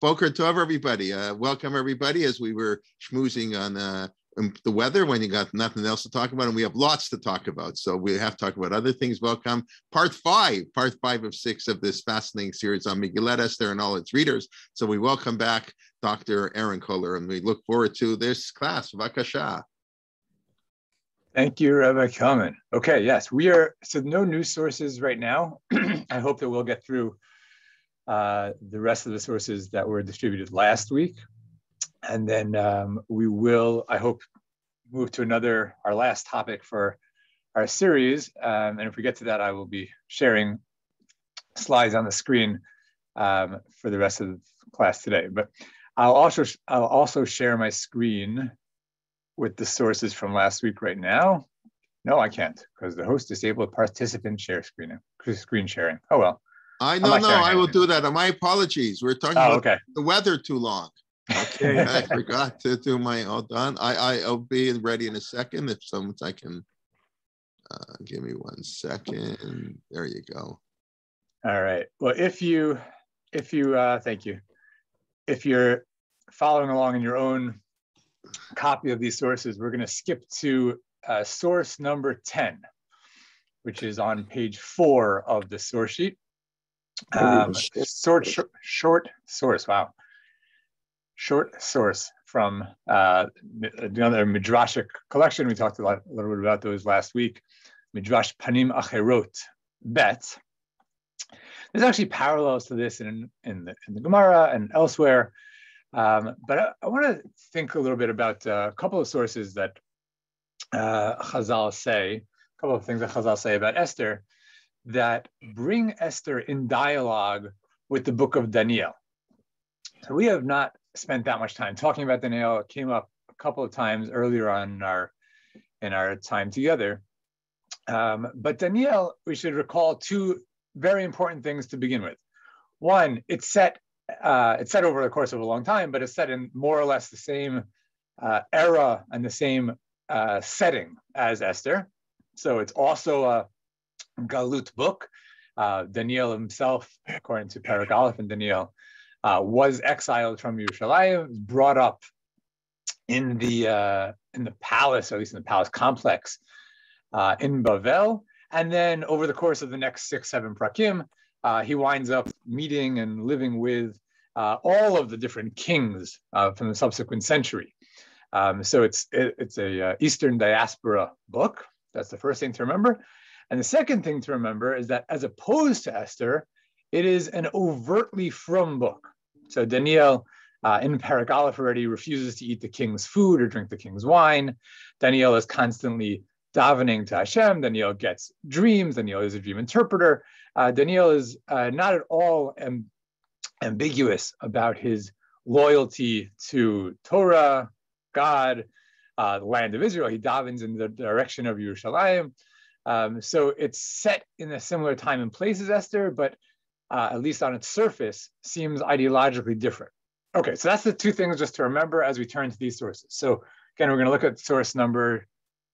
Boker Tov, everybody. Uh, welcome, everybody, as we were schmoozing on uh, um, the weather when you got nothing else to talk about, and we have lots to talk about. So we have to talk about other things. Welcome, part five, part five of six of this fascinating series on Megillat Esther and all its readers. So we welcome back Dr. Aaron Koller, and we look forward to this class. Vakasha. Thank you, Rabbi Kelman. Okay, yes, we are, so no news sources right now. I hope that we'll get through uh, the rest of the sources that were distributed last week. And then um, we will, I hope, move to another, our last topic for our series. Um, and if we get to that, I will be sharing slides on the screen um, for the rest of the class today. But I'll also, I'll also share my screen with the sources from last week right now. No, I can't because the host disabled participant share screen sharing. Oh well. I know, no, I will do that. My apologies. We're talking oh, about okay. the weather too long. Okay, I forgot to do my all done. I, I I'll be ready in a second if someone I can. Uh, give me one second. There you go. All right. Well, if you, if you, uh, thank you. If you're following along in your own copy of these sources, we're going to skip to uh, source number 10, which is on page four of the source sheet. Um, short, short, short source. Wow. Short source from uh, another midrashic collection. We talked a, lot, a little bit about those last week. Midrash Panim Acherot Bet. There's actually parallels to this in, in, the, in the Gemara and elsewhere. Um, but I, I want to think a little bit about uh, a couple of sources that uh, Chazal say, a couple of things that Chazal say about Esther that bring Esther in dialogue with the book of Daniel. So we have not spent that much time talking about Daniel. It came up a couple of times earlier on in our in our time together. Um, but Daniel, we should recall two very important things to begin with. One, it's set uh, it's set over the course of a long time, but it's set in more or less the same uh, era and the same uh, setting as Esther. So it's also a Galut book. Uh, Daniel himself, according to Parak Aleph and Daniel, uh, was exiled from Yerushalayim, brought up in the uh, in the palace, or at least in the palace complex uh, in Bavel, and then over the course of the next six, seven prakim, uh, he winds up meeting and living with uh, all of the different kings from the subsequent century. Um, so it's it, it's a Eastern diaspora book. That's the first thing to remember. And the second thing to remember is that as opposed to Esther, it is an overtly from book. So Daniel uh, in Parak Aleph already refuses to eat the king's food or drink the king's wine. Daniel is constantly davening to Hashem. Daniel gets dreams. Daniel is a dream interpreter. Uh, Daniel is uh, not at all am- ambiguous about his loyalty to Torah, God, uh, the land of Israel. He davens in the direction of Yerushalayim. Um, so it's set in a similar time and place as Esther, but uh, at least on its surface, seems ideologically different. Okay, so that's the two things just to remember as we turn to these sources. So again, we're going to look at source number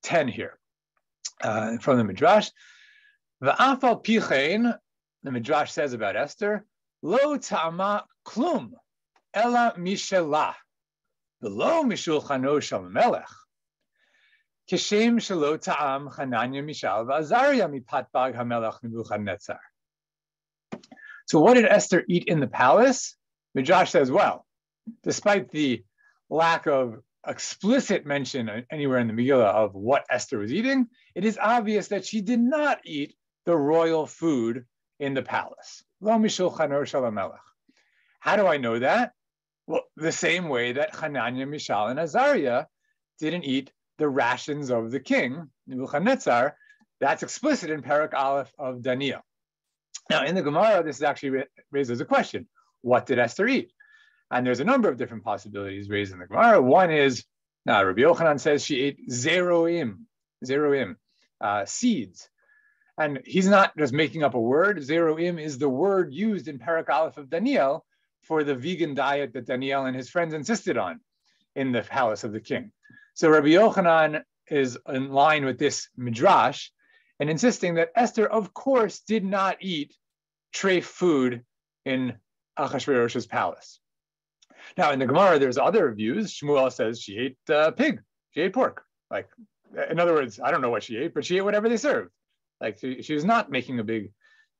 10 here uh, from the Midrash. V'afal pichein, the Midrash says about Esther, lo Tama klum, ela mishelah, below mishulchano shel Kishem Shalot Ta'am Mishal Mipat Bag Nebuchadnezzar. So what did Esther eat in the palace? Midrash says, well, despite the lack of explicit mention anywhere in the Megillah of what Esther was eating, it is obvious that she did not eat the royal food in the palace. How do I know that? Well, the same way that Hananiah, Mishael, and Azariah didn't eat the rations of the king, Nebuchadnezzar, that's explicit in Parak Aleph of Daniel. Now, in the Gemara, this actually raises a question. What did Esther eat? And there's a number of different possibilities raised in the Gemara. One is, now Rabbi Yochanan says she ate zeroim, zeroim, uh, seeds. And he's not just making up a word. Zeroim is the word used in Parak Aleph of Daniel for the vegan diet that Daniel and his friends insisted on in the palace of the king. So Rabbi Yochanan is in line with this midrash and insisting that Esther, of course, did not eat treif food in Achashverosh's palace. Now, in the Gemara, there's other views. Shmuel says she ate uh, pig, she ate pork. Like, in other words, I don't know what she ate, but she ate whatever they served. Like, she, she was not making a big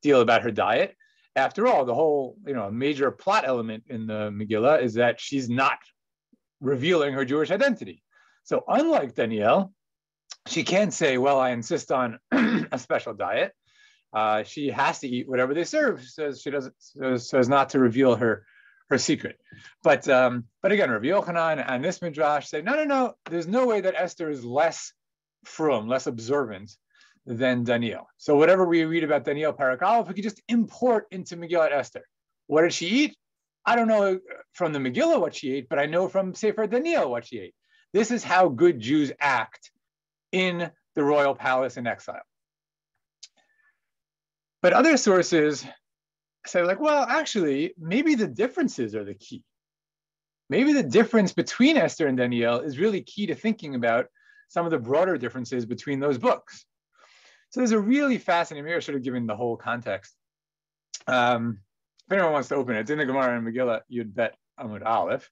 deal about her diet. After all, the whole, you know, major plot element in the Megillah is that she's not revealing her Jewish identity. So, unlike Danielle, she can't say, "Well, I insist on a special diet." Uh, she has to eat whatever they serve, so she doesn't, so, so as not to reveal her her secret. But um, but again, Rabbi Yochanan and this midrash say, no, no, no. There's no way that Esther is less from, less observant than Daniel. So whatever we read about Daniel Parak we could just import into Megillat Esther. What did she eat? I don't know from the Megillah what she ate, but I know from Sefer Daniel what she ate. This is how good Jews act in the royal palace in exile. But other sources say, like, well, actually, maybe the differences are the key. Maybe the difference between Esther and Daniel is really key to thinking about some of the broader differences between those books. So there's a really fascinating, I should have given the whole context. Um, if anyone wants to open it, it's in the Gemara and Megillah, Yud Bet Amud Aleph.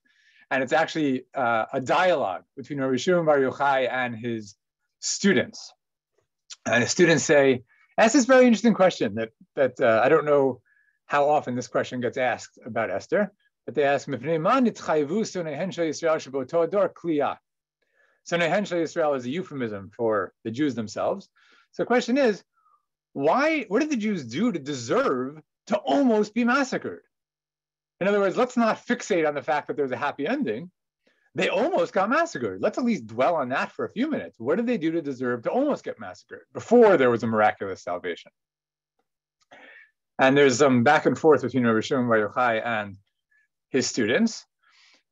And it's actually uh, a dialogue between Rabbi Shimon Bar Yochai and his students. And the students say, that's this very interesting question that, that uh, I don't know how often this question gets asked about Esther, but they ask, him, "If neiman itchayvu Sonehen Yisrael is a euphemism for the Jews themselves. So the question is, why, what did the Jews do to deserve to almost be massacred? In other words, let's not fixate on the fact that there's a happy ending. They almost got massacred. Let's at least dwell on that for a few minutes. What did they do to deserve to almost get massacred before there was a miraculous salvation? And there's some back and forth between Rabbi Shimon Bar Yochai and his students.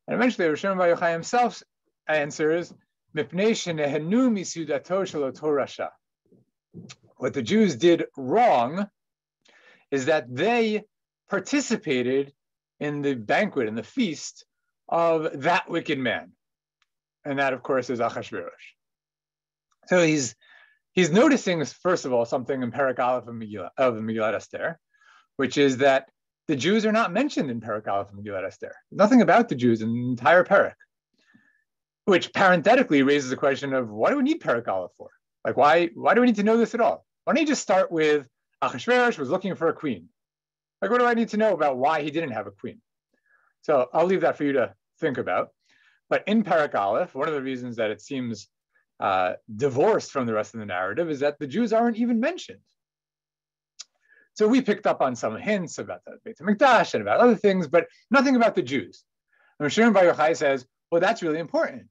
And eventually, Rabbi Shimon Bar Yochai himself answers, What the Jews did wrong is that they participated in the banquet, in the feast of that wicked man. And that, of course, is Achashverosh. So he's he's noticing, first of all, something in Aleph of Megillah, of Megillat Esther, which is that the Jews are not mentioned in Aleph and Megillat Esther. Nothing about the Jews in the entire Parak, which parenthetically raises the question of what do we need Aleph for? Like, why, why do we need to know this at all? Why don't you just start with Achashverosh was looking for a queen? Like, what do I need to know about why he didn't have a queen? So I'll leave that for you to think about. But in Parak Aleph, one of the reasons that it seems uh, divorced from the rest of the narrative is that the Jews aren't even mentioned. So we picked up on some hints about the Beit HaMikdash and about other things, but nothing about the Jews. And Shimon Bar Yochai says, well, that's really important.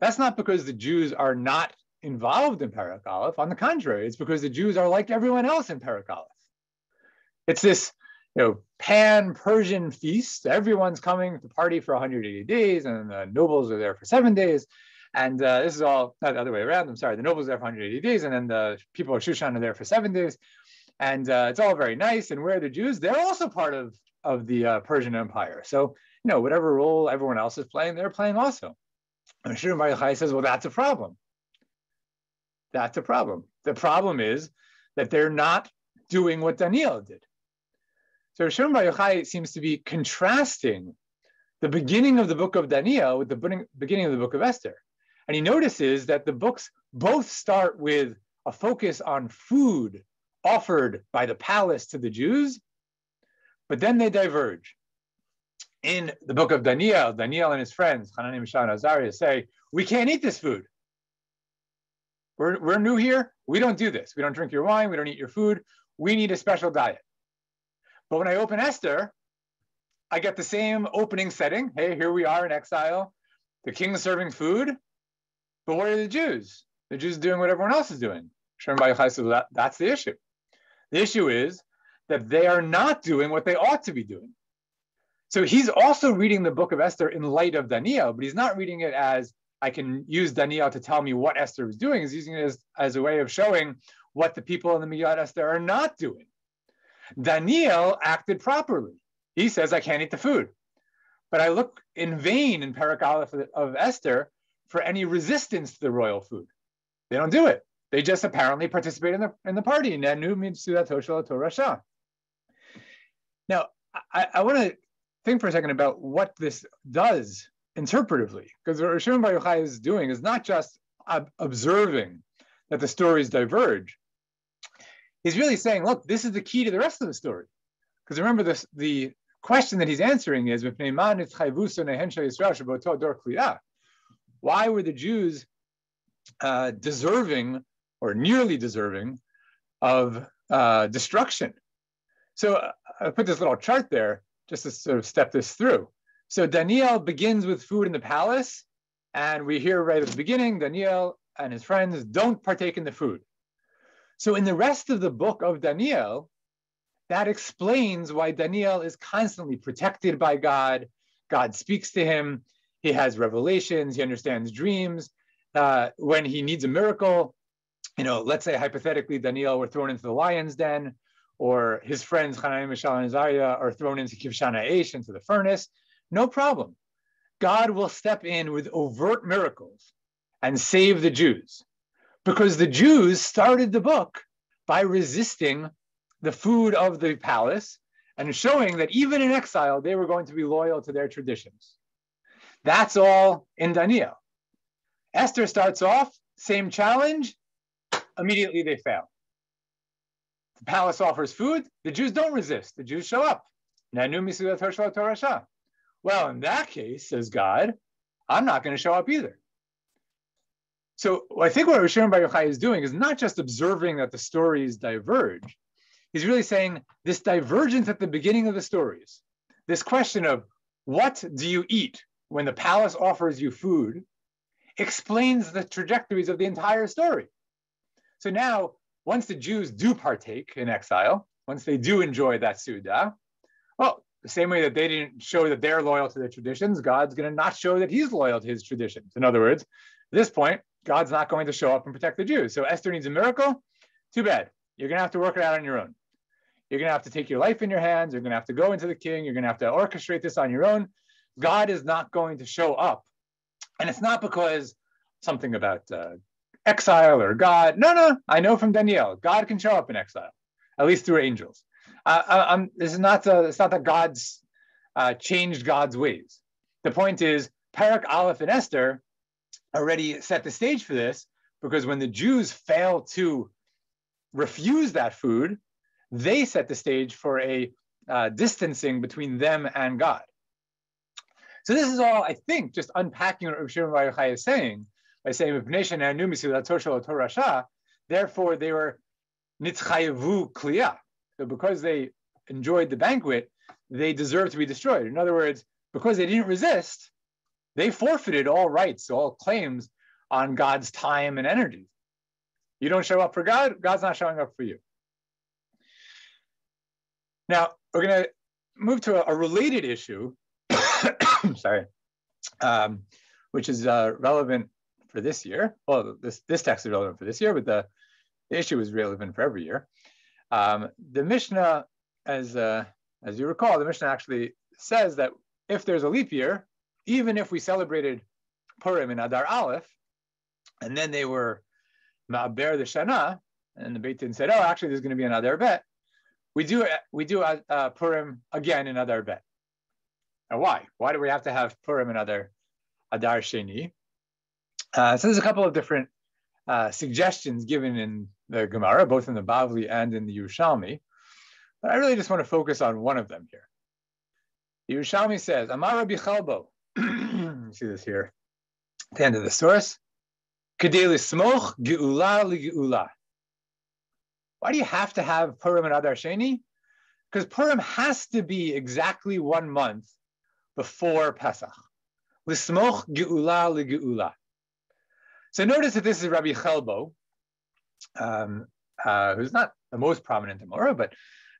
That's not because the Jews are not involved in Parak Aleph. On the contrary, it's because the Jews are like everyone else in Parak Aleph. It's this you know, pan-Persian feast. Everyone's coming to party for 180 days, and the nobles are there for seven days. And uh, this is all not the other way around. I'm sorry, the nobles are there for 180 days, and then the people of Shushan are there for seven days and uh, it's all very nice. And where are the Jews? They're also part of of the uh, Persian Empire. So you know, whatever role everyone else is playing, they're playing also. And Shimon Bar Yochai says, well, that's a problem. That's a problem. The problem is that they're not doing what Daniel did. So Shimon Bar Yochai seems to be contrasting the beginning of the book of Daniel with the beginning of the book of Esther. And he notices that the books both start with a focus on food offered by the palace to the Jews, but then they diverge. In the book of Daniel, Daniel and his friends, Hanani, Mishael, and Azariah, say, We can't eat this food. We're, we're new here. We don't do this. We don't drink your wine. We don't eat your food. We need a special diet. But when I open Esther, I get the same opening setting. Hey, here we are in exile. The king's serving food. But what are the Jews? The Jews doing what everyone else is doing. That's the issue. The issue is that they are not doing what they ought to be doing. So he's also reading the book of Esther in light of Daniel, but he's not reading it as I can use Daniel to tell me what Esther is doing. He's using it as, as a way of showing what the people in the Megillat Esther are not doing. Daniel acted properly. He says, I can't eat the food. But I look in vain in Parak of Esther for any resistance to the royal food. They don't do it. They just apparently participate in the in the party. Now, I, I want to think for a second about what this does interpretively, because what Shimon Bar is doing is not just ob- observing that the stories diverge. He's really saying, look, this is the key to the rest of the story. Because remember, this, the question that he's answering is, why were the Jews uh, deserving or nearly deserving of uh, destruction? So uh, I put this little chart there just to sort of step this through. So Daniel begins with food in the palace, and we hear right at the beginning, Daniel and his friends don't partake in the food. So in the rest of the book of Daniel, that explains why Daniel is constantly protected by God. God speaks to him. He has revelations. He understands dreams. Uh, when he needs a miracle, you know, let's say hypothetically Daniel were thrown into the lion's den, or his friends Hananiah, Mishael, and Azariah are thrown into Kivshana Aish, into the furnace, no problem. God will step in with overt miracles and save the Jews because the Jews started the book by resisting the food of the palace and showing that even in exile, they were going to be loyal to their traditions. That's all in Daniel. Esther starts off, same challenge, immediately they fail. The palace offers food, the Jews don't resist, the Jews show up. Well, in that case, says God, I'm not going to show up either. So I think what Rishon Bar Yochai is doing is not just observing that the stories diverge. He's really saying this divergence at the beginning of the stories, this question of what do you eat when the palace offers you food, explains the trajectories of the entire story. So now, once the Jews do partake in exile, once they do enjoy that Suda, well, the same way that they didn't show that they're loyal to their traditions, God's going to not show that he's loyal to his traditions. In other words, at this point, God's not going to show up and protect the Jews. So Esther needs a miracle. Too bad. You're going to have to work it out on your own. You're going to have to take your life in your hands. You're going to have to go into the king. You're going to have to orchestrate this on your own. God is not going to show up. And it's not because something about uh, exile or God. No, no. I know from Daniel, God can show up in exile, at least through angels. Uh, this is not. Uh, it's not that God's uh, changed God's ways. The point is, Parak Aleph and Esther already set the stage for this because when the Jews fail to refuse that food, they set the stage for a uh, distancing between them and God. So this is all, I think, just unpacking what Rav Shimon Bar Yochai is saying by saying, therefore they were nitzchayevu kliya. So because they enjoyed the banquet, they deserve to be destroyed. In other words, because they didn't resist, they forfeited all rights, all claims on God's time and energy. You don't show up for God, God's not showing up for you. Now, we're going to move to a, a related issue, sorry, um, which is uh, relevant for this year. Well, this, this text is relevant for this year, but the, the issue is relevant for every year. Um, the Mishnah, as, uh, as you recall, the Mishnah actually says that if there's a leap year, even if we celebrated Purim in Adar Aleph, and then they were Ma'aber the Shana, and the Beit Din said, oh, actually, there's going to be another bet. We do we do uh, uh, Purim again in Adar Bet. Now, why? Why do we have to have Purim in Adar Adar Sheni? Uh, so there's a couple of different uh, suggestions given in the Gemara, both in the Bavli and in the Yerushalmi. But I really just want to focus on one of them here. The Yerushalmi says, Amar Rabbi Chelbo, see this here at the end of the source. Why do you have to have Purim and Adar Sheni? Because Purim has to be exactly one month before Pesach. L'smoch geula legeula. So notice that this is Rabbi Chelbo, um, uh, who's not the most prominent Amora, but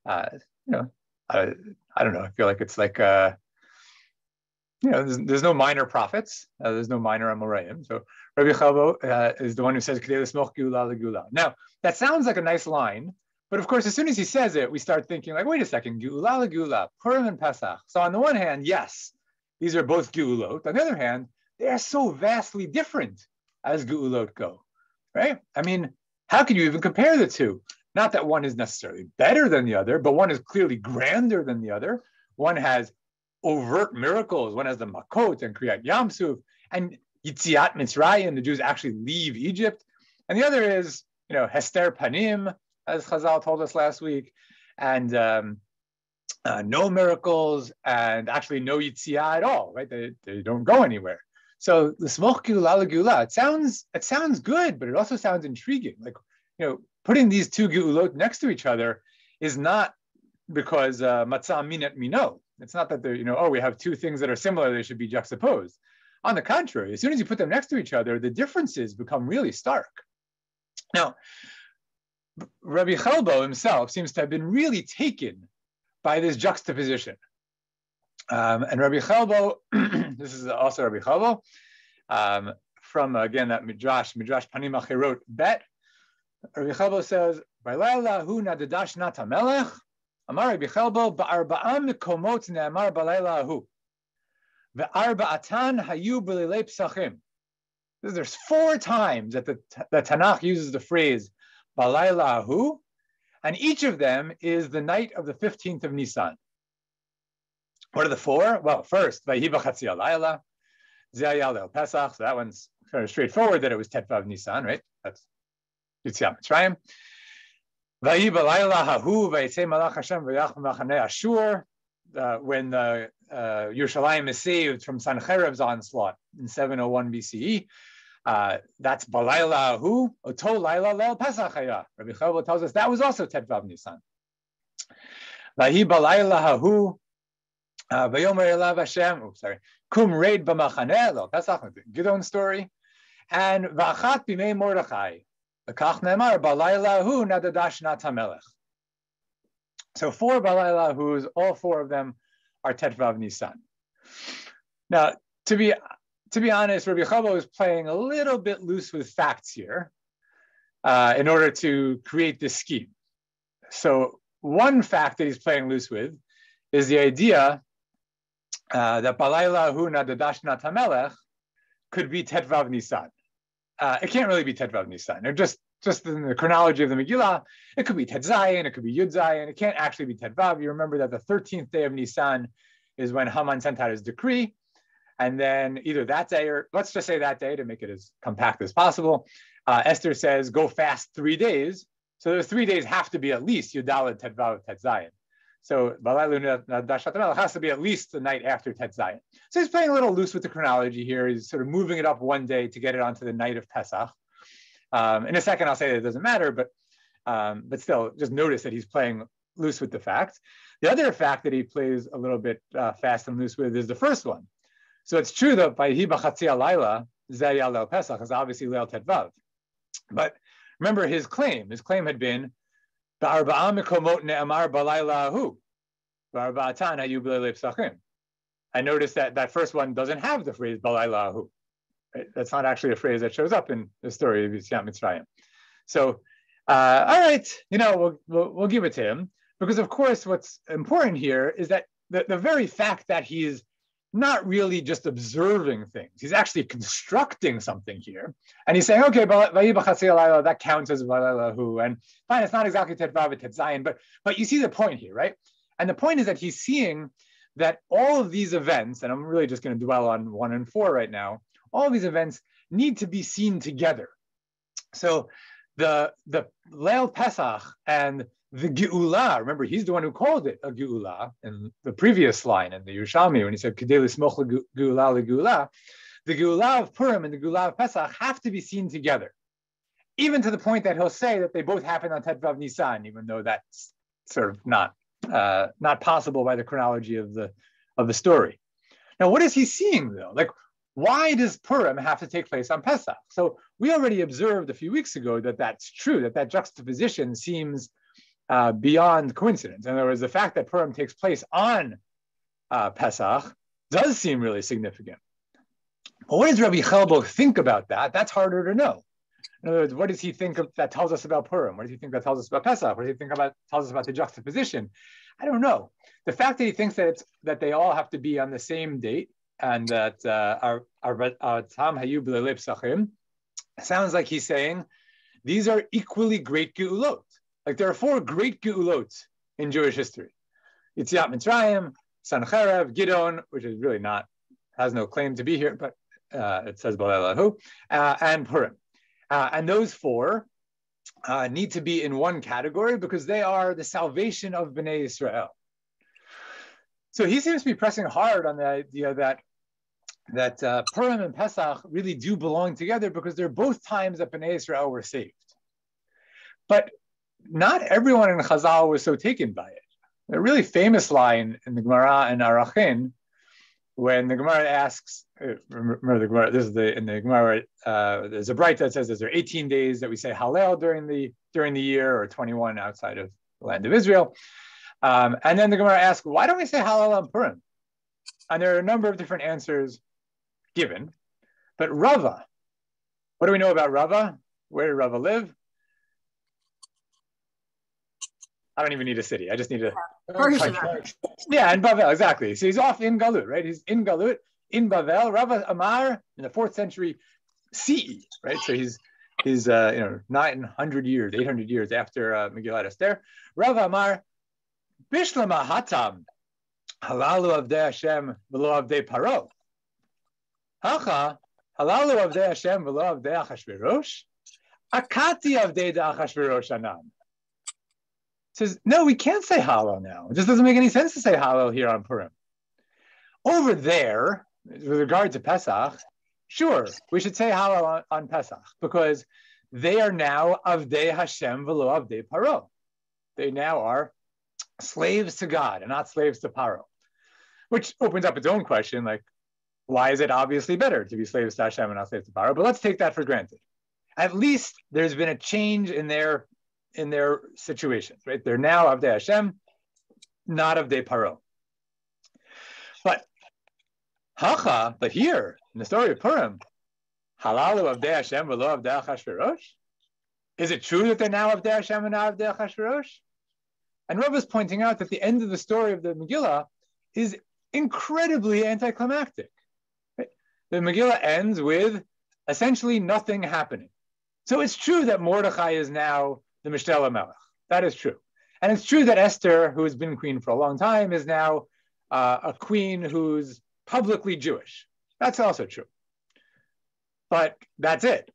uh, you know, I, I don't know. I feel like it's like uh, you know, there's, there's no minor prophets. Uh, there's no minor Amoraim. So Rabbi Chavo uh, is the one who says gula Now that sounds like a nice line, but of course, as soon as he says it, we start thinking like, wait a second, Geula Gula, Purim and Pesach. So on the one hand, yes, these are both Geulot. On the other hand, they are so vastly different as Geulot go, right? I mean, how can you even compare the two? Not that one is necessarily better than the other, but one is clearly grander than the other. One has overt miracles. One has the Makot and Kriyat Yamsuf, and Yitziat Mitzrayim, the Jews actually leave Egypt. And the other is, you know, Hester Panim, as Chazal told us last week, and um, uh, no miracles, and actually no Yitzia at all, right? They, they don't go anywhere. So the Smoch gula Geula, it sounds it sounds good, but it also sounds intriguing. Like you know, putting these two Geulot next to each other is not because uh, Matzah Minat Mino. It's not that they're you know oh we have two things that are similar they should be juxtaposed. On the contrary, as soon as you put them next to each other, the differences become really stark. Now, Rabbi Chelbo himself seems to have been really taken by this juxtaposition. Um, and Rabbi Chelbo, this is also Rabbi Chelbo, um, from again that midrash, midrash Panim Achirot Bet. Rabbi Chelbo says, "B'layla hu nadadash nata melech." Amar Rabbi Chelbo ba'arba'am mikomot ne'amar b'layla hu. Ve'arba'atan hayu b'lilei psachim. There's four times that the, the Tanakh uses the phrase "balayla hu," and each of them is the night of the 15th of Nisan. What are the four? Well, first, Vayiba Chatzi Alayla, Zayal El Pesach. So that one's kind of straightforward that it was Tetvav Nisan, right? That's Yitziat Mitzrayim. Vayiba Layla Hahu Malach Hashem Machanei Ashur. Uh, when the uh, Yerushalayim is saved from Sancherib's onslaught in 701 BCE, uh, that's Balayla Oto Laila Leil Pesach Rabbi Chelbo tells us that was also Tetvav Nisan. Vahi Hahu uh, Vayomer Elav Hashem, oh, sorry, Kum Reid B'machaneh, Lo Pesach, Gidon story, and Vachat B'mei Mordechai, So four Balayla Hu's, all four of them are Tetvav Nisan. Now, to be to be honest, Rabbi Chavo is playing a little bit loose with facts here uh, in order to create this scheme. So one fact that he's playing loose with is the idea uh, that Balayla Huna Dadashna Tamelech could be Tetvav Nisan. Uh, it can't really be Tetvav Nisan. Or just just in the chronology of the Megillah, it could be Tet it could be Yud. It can't actually be Tetvav. You remember that the 13th day of Nisan is when Haman sent out his decree. And then either that day or let's just say that day to make it as compact as possible. Uh, Esther says, go fast three days. So those three days have to be at least Yudalad Tetvav Tet Zayin. So Balailu has to be at least the night after Tet Zayin. So he's playing a little loose with the chronology here. He's sort of moving it up one day to get it onto the night of Pesach. Um, in a second, I'll say that it doesn't matter, but um, but still, just notice that he's playing loose with the facts. The other fact that he plays a little bit uh, fast and loose with is the first one. So it's true that by Hiba Chatzia Laila, Zayal Pesach is obviously Leil Tetvav. But remember his claim, his claim had been I noticed that that first one doesn't have the phrase balaylahu. That's not actually a phrase that shows up in the story of Yitziat Mitzrayim. So, uh, all right, you know, we'll, we'll, we'll, give it to him because, of course, what's important here is that the, the very fact that he's not really just observing things. He's actually constructing something here. And he's saying, okay, that counts as Valalahu. And fine, it's not exactly Tetvav Tetzayin, but but you see the point here, right? And the point is that he's seeing that all of these events, and I'm really just going to dwell on one and four right now, all of these events need to be seen together. So the the Leil Pesach and the Geula, remember, he's the one who called it a Geula in the previous line in the Yerushalmi when he said, Kedelis Mochla Geula Geula. The Geula of Purim and the Geula of Pesach have to be seen together, even to the point that he'll say that they both happen on Tetvav Nisan, even though that's sort of not uh, not possible by the chronology of the of the story. Now, what is he seeing though? Like, why does Purim have to take place on Pesach? So we already observed a few weeks ago that that's true, that that juxtaposition seems uh, beyond coincidence. In other words, the fact that Purim takes place on uh, Pesach does seem really significant. But what does Rabbi Chelbo think about that? That's harder to know. In other words, what does he think of, that tells us about Purim? What does he think that tells us about Pesach? What does he think about tells us about the juxtaposition? I don't know. The fact that he thinks that it's that they all have to be on the same date and that uh, our our Tam Hayu Sachim sounds like he's saying these are equally great geulot. Like there are four great geulot in Jewish history. Yitziat Mitzrayim, Sancherev, Gidon, which is really not, has no claim to be here, but uh, it says Balelahu, uh, and Purim. Uh, and those four uh, need to be in one category because they are the salvation of Bnei Israel. So he seems to be pressing hard on the idea that that uh, Purim and Pesach really do belong together because they're both times that Bnei Israel were saved. But not everyone in Chazal was so taken by it. A really famous line in the Gemara and Arachin, when the Gemara asks, uh, remember the Gemara, this is the in the Gemara, uh, there's a bright that says is there 18 days that we say Hallel during the during the year, or 21 outside of the land of Israel. Um, and then the Gemara asks, why don't we say Hallel on Purim? And there are a number of different answers given. But Rava, what do we know about Rava? Where did Rava live? I don't even need a city. I just need a. Yeah, in Bavel, exactly. So he's off in Galut, right? He's in Galut, in Bavel. Rava Amar in the fourth century CE, right? So he's he's uh, you know 900 years, 800 years after uh, Megillat Esther. Rava Amar Bishlama Hatam Halalu Avdei Hashem V'lo Avdei Paro. Hacha Halalu Avdei Hashem V'lo Avdei Achashverosh. Akati Avdei Achashverosh Anan says, no, we can't say Hallel now. It just doesn't make any sense to say Hallel here on Purim. Over there, with regard to Pesach, sure, we should say Hallel on, on Pesach because they are now Avdei Hashem v'lo Avdei Paro. They now are slaves to God and not slaves to Paro, which opens up its own question, like, why is it obviously better to be slaves to Hashem and not slaves to Paro? But let's take that for granted. At least there's been a change in their in their situations, right? They're now Avdei Hashem, not Avdei Paro. But Hacha, but here in the story of Purim, Halalu Avdei Hashem v'lo Avdei Achashverosh. Is it true that they're now Avdei Hashem and now Avdei Achashverosh? And Rav is pointing out that the end of the story of the Megillah is incredibly anticlimactic. The Megillah ends with essentially nothing happening. So it's true that Mordechai is now the Mishtela Melech. That is true. And it's true that Esther, who has been queen for a long time, is now uh, a queen who's publicly Jewish. That's also true. But that's it.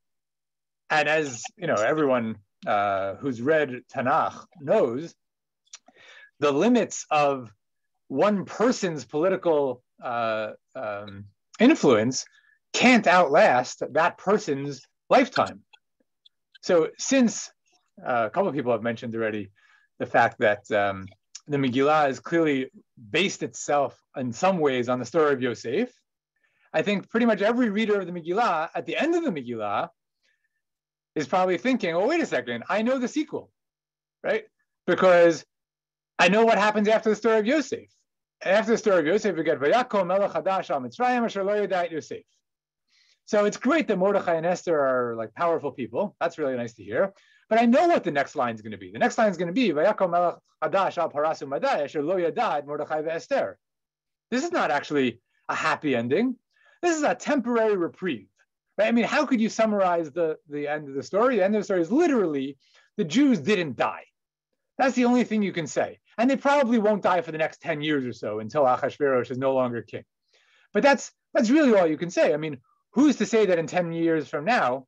And as you know, everyone uh, who's read Tanakh knows, the limits of one person's political uh, um, influence can't outlast that person's lifetime. So since uh, a couple of people have mentioned already the fact that um, the Megillah is clearly based itself in some ways on the story of Yosef. I think pretty much every reader of the Megillah at the end of the Megillah is probably thinking, oh, wait a second, I know the sequel, right? Because I know what happens after the story of Yosef. After the story of Yosef, we get Vayakom Melech Hadash al Mitzrayim Asher Lo Yosef. So it's great that Mordechai and Esther are like powerful people. That's really nice to hear. But I know what the next line is going to be. The next line is going to be Vayakom al Parasu Asher Lo Yadad Mordechai. This is not actually a happy ending. This is a temporary reprieve. Right? I mean, how could you summarize the, the end of the story? The end of the story is literally the Jews didn't die. That's the only thing you can say. And they probably won't die for the next 10 years or so until Achashverosh is no longer king. But that's that's really all you can say. I mean, who's to say that in 10 years from now,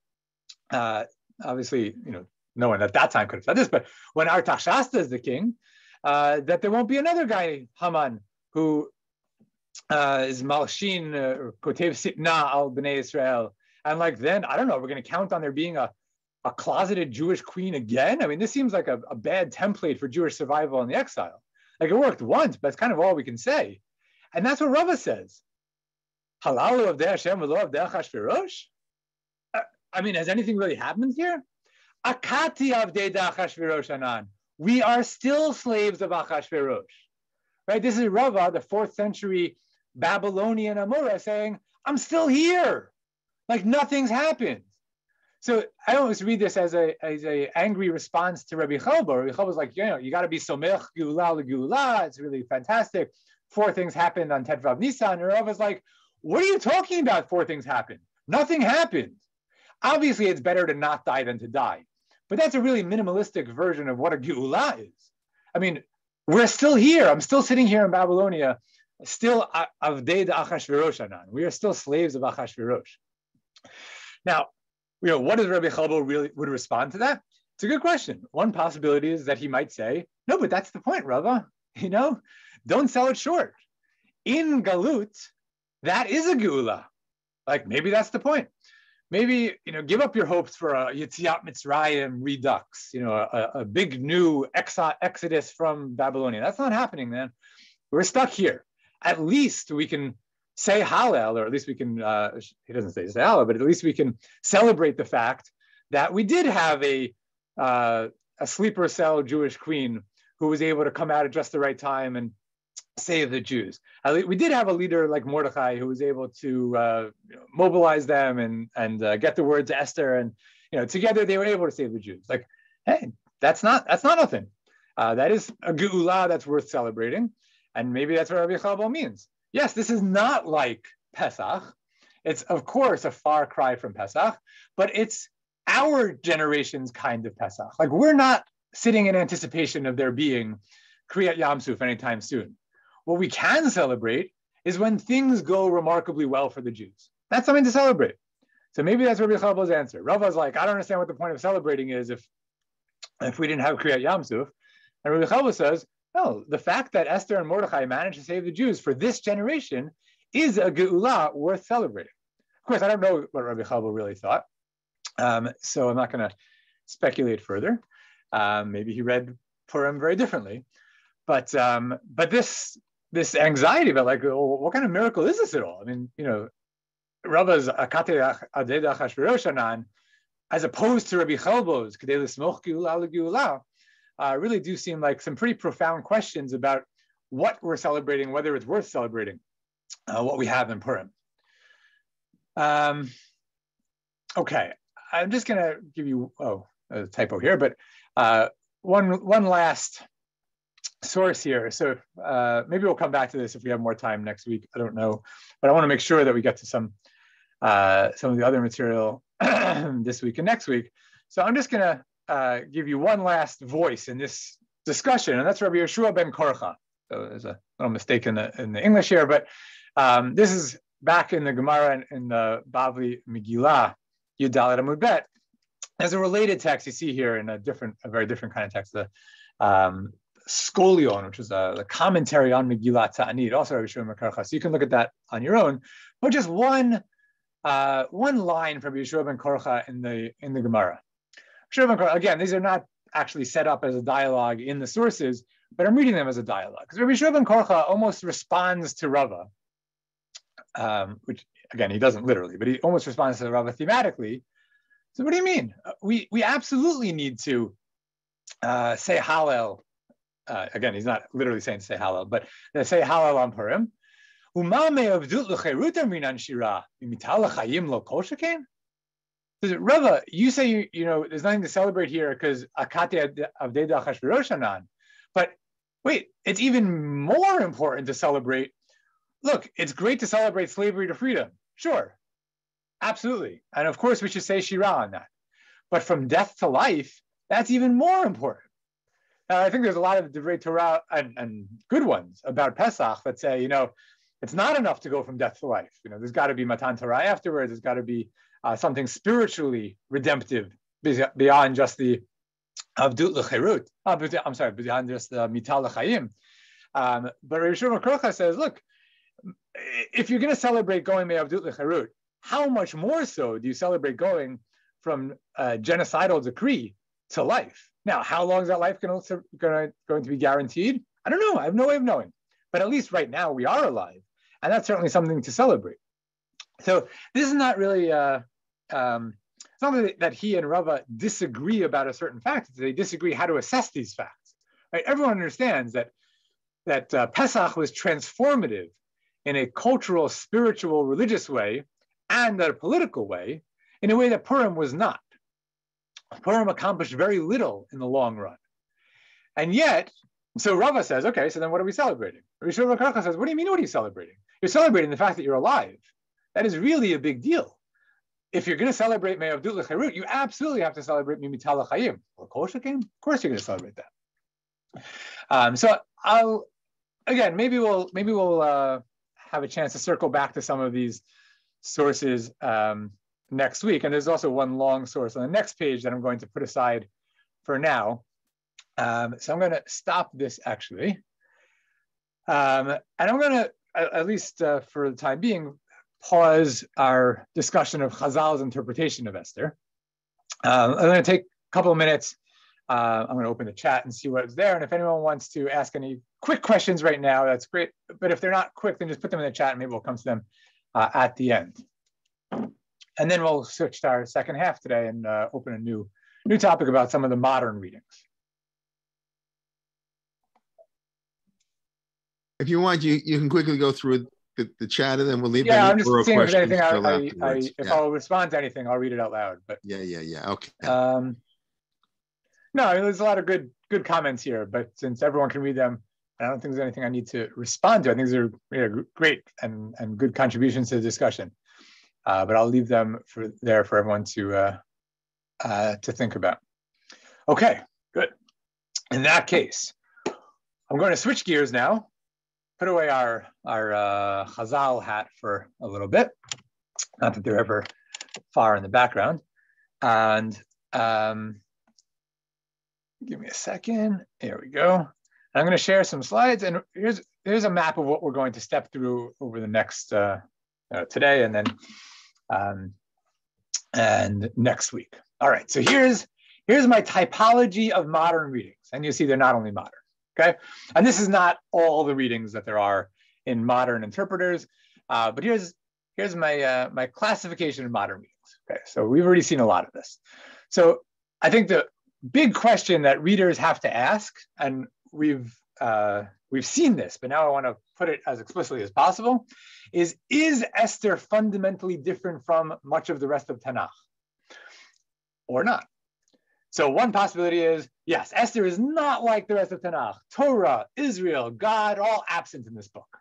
uh, obviously, you know, no one at that time could have said this, but when Artashasta is the king, uh, that there won't be another guy, Haman, who uh, is Malshin, uh, Kotev Sitna al Bnei Israel. And like then, I don't know, we're going to count on there being a, a closeted Jewish queen again. I mean, this seems like a, a bad template for Jewish survival in the exile. Like it worked once, but that's kind of all we can say. And that's what Rava says. Halalu of Hashem of Achashverosh? Uh, I mean, has anything really happened here? Akati of Achashverosh Anan. We are still slaves of Achashverosh. Right? This is Rava, the fourth century Babylonian Amora, saying, I'm still here. Like nothing's happened. So I always read this as a as a angry response to Rabbi Chelbo. Rabbi Chelbo like, you know, you got to be somech gula gula. It's really fantastic. Four things happened on Tetvav Nisan. And Rava's like, what are you talking about? Four things happened. Nothing happened. Obviously, it's better to not die than to die. But that's a really minimalistic version of what a geula is. I mean, we're still here. I'm still sitting here in Babylonia, still avdei de Achashverosh anan. We are still slaves of Achashverosh. Now, you know, what does Rabbi Chelbo really would respond to that? It's a good question. One possibility is that he might say, no, but that's the point, Rava. You know, don't sell it short. In Galut, that is a geula. Like maybe that's the point. Maybe you know, give up your hopes for a Yitziat Mitzrayim redux. You know, a, a big new exodus from Babylonia. That's not happening, man. We're stuck here. At least we can say Hallel, or at least we can. Uh, he doesn't say Hallel, but at least we can celebrate the fact that we did have a uh, a sleeper cell Jewish queen who was able to come out at just the right time and save the Jews. We did have a leader like Mordechai who was able to uh, mobilize them and and uh, get the word to Esther, and you know together they were able to save the Jews. Like, hey, that's not that's not nothing. Uh, that is a geula that's worth celebrating, and maybe that's what Rabbi Chabal means. Yes, this is not like Pesach. It's of course a far cry from Pesach, but it's our generation's kind of Pesach. Like we're not sitting in anticipation of there being Kriyat Yamsuf anytime soon. What we can celebrate is when things go remarkably well for the Jews. That's something to celebrate. So maybe that's Rabbi Chabbal's answer. Rava's like, I don't understand what the point of celebrating is if, if we didn't have Kriyat Yamsuf. And Rabbi Chabal says, no, the fact that Esther and Mordechai managed to save the Jews for this generation is a geula worth celebrating. Of course, I don't know what Rabbi Chabal really thought, um, so I'm not going to speculate further. Um, maybe he read Purim very differently, but um, but this this anxiety about like, well, what kind of miracle is this at all? I mean, you know, Rava's akate adeda chashveroshanan, as opposed to Rabbi Chelbo's kadei l'smoch geula uh, really do seem like some pretty profound questions about what we're celebrating, whether it's worth celebrating, uh, what we have in Purim. Um, okay, I'm just gonna give you oh a typo here, but uh, one, one last source here. So uh, maybe we'll come back to this if we have more time next week. I don't know, but I want to make sure that we get to some uh, some of the other material this week and next week. So I'm just going to uh, give you one last voice in this discussion, and that's Rabbi Yeshua ben Korcha. So there's a little mistake in the in the English here, but um, this is back in the Gemara in, in the Bavli Megillah Yudalit Amud Bet, as a related text you see here in a different, a very different kind of text, the um, Scholion, which is a, the commentary on Megillat Ta'anit, also Rabbi Yeshua Karcha. So you can look at that on your own. But just one, uh, one line from Yeshua ben Korcha in the in the Gemara. Again, these are not actually set up as a dialogue in the sources, but I'm reading them as a dialogue. Because Rabbi Yeshua ben Korcha almost responds to Rava, um, which again he doesn't literally, but he almost responds to Rava thematically so what do you mean? Uh, we we absolutely need to uh, say Hallel. Uh, again, he's not literally saying say Hallel, but they say Hallel on Purim. Rava, you say you, you know there's nothing to celebrate here because Akate Avdeda Chashviroshanan. But wait, it's even more important to celebrate. Look, it's great to celebrate slavery to freedom. Sure, Absolutely. And of course, we should say Shira on that. But from death to life, that's even more important. Now, I think there's a lot of Divrei Torah and, and good ones about Pesach that say, you know, it's not enough to go from death to life. You know, there's got to be Matan Torah afterwards. There's got to be uh, something spiritually redemptive beyond just the Avdut Lecherut. Uh, I'm sorry, beyond just the Mital Lechayim. Um, but Rav Shimon says, look, if you're going to celebrate going May Avdut Lecherut, how much more so do you celebrate going from a genocidal decree to life? Now, how long is that life going to, going to be guaranteed? I don't know. I have no way of knowing. But at least right now we are alive. And that's certainly something to celebrate. So this is not really uh, um, something that he and Rava disagree about a certain fact. They disagree how to assess these facts. Right? Everyone understands that that uh, Pesach was transformative in a cultural, spiritual, religious way and a political way in a way that Purim was not. Purim accomplished very little in the long run. And yet, so Rava says, okay, so then what are we celebrating? Rishon Karcha says, what do you mean what are you celebrating? You're celebrating the fact that you're alive. That is really a big deal. If you're going to celebrate May Abdullah Khairut, you absolutely have to celebrate Mimitala Chayim. Or Kosher Of course you're going to celebrate that. Um, so I'll again, maybe we'll maybe we'll uh, have a chance to circle back to some of these sources um, next week. And there's also one long source on the next page that I'm going to put aside for now. Um, so I'm going to stop this actually. Um, and I'm going to, at least uh, for the time being, pause our discussion of Chazal's interpretation of Esther. Um, I'm going to take a couple of minutes. Uh, I'm going to open the chat and see what's there. And if anyone wants to ask any quick questions right now, that's great. But if they're not quick, then just put them in the chat and maybe we'll come to them uh, at the end. And then we'll switch to our second half today and uh, open a new, new topic about some of the modern readings. If you want, you, you can quickly go through the, the chat and then we'll leave. Yeah, I'm just seeing if anything. I, I, I, if yeah. I'll respond to anything, I'll read it out loud. But yeah, yeah, yeah. Okay. Um, no, I mean, there's a lot of good good comments here, but since everyone can read them, I don't think there's anything I need to respond to. I think these are you know, great and, and good contributions to the discussion. Uh, but I'll leave them for there for everyone to uh, uh, to think about. Okay, good. In that case, I'm going to switch gears now. Put away our our uh, Chazal hat for a little bit. Not that they're ever far in the background. And um, give me a second. Here we go. I'm going to share some slides, and here's here's a map of what we're going to step through over the next uh, uh, today, and then um, and next week. All right, so here's here's my typology of modern readings, and you see they're not only modern, okay? And this is not all the readings that there are in modern interpreters, uh, but here's here's my uh, my classification of modern readings. Okay, so we've already seen a lot of this. So I think the big question that readers have to ask, and we've uh, we've seen this, but now I want to put it as explicitly as possible, is is Esther fundamentally different from much of the rest of Tanakh or not? So one possibility is, yes, Esther is not like the rest of Tanakh. Torah, Israel, God, all absent in this book.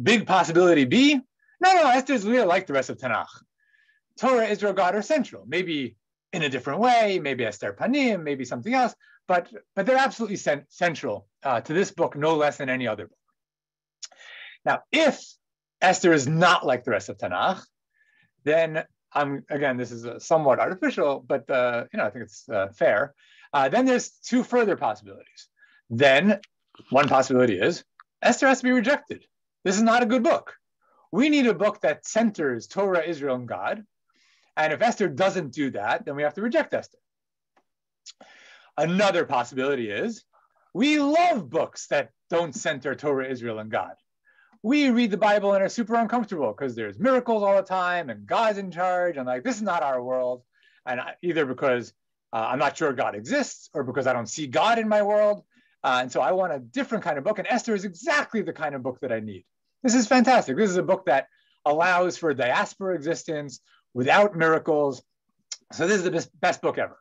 Big possibility B, no, no, Esther is really like the rest of Tanakh. Torah, Israel, God are central. Maybe in a different way, maybe Hester Panim, maybe something else, but, but they're absolutely cent central uh, to this book, no less than any other book. Now, if Esther is not like the rest of Tanakh, then I'm again, this is somewhat artificial, but uh, you know, I think it's uh, fair. Uh, then there's two further possibilities. Then one possibility is Esther has to be rejected. This is not a good book. We need a book that centers Torah, Israel, and God. And if Esther doesn't do that, then we have to reject Esther. Another possibility is we love books that don't center Torah, Israel, and God. We read the Bible and are super uncomfortable because there's miracles all the time and God's in charge. And like, this is not our world. And either because uh, I'm not sure God exists or because I don't see God in my world. Uh, and so I want a different kind of book. And Esther is exactly the kind of book that I need. This is fantastic. This is a book that allows for diaspora existence without miracles. So this is the best, best book ever.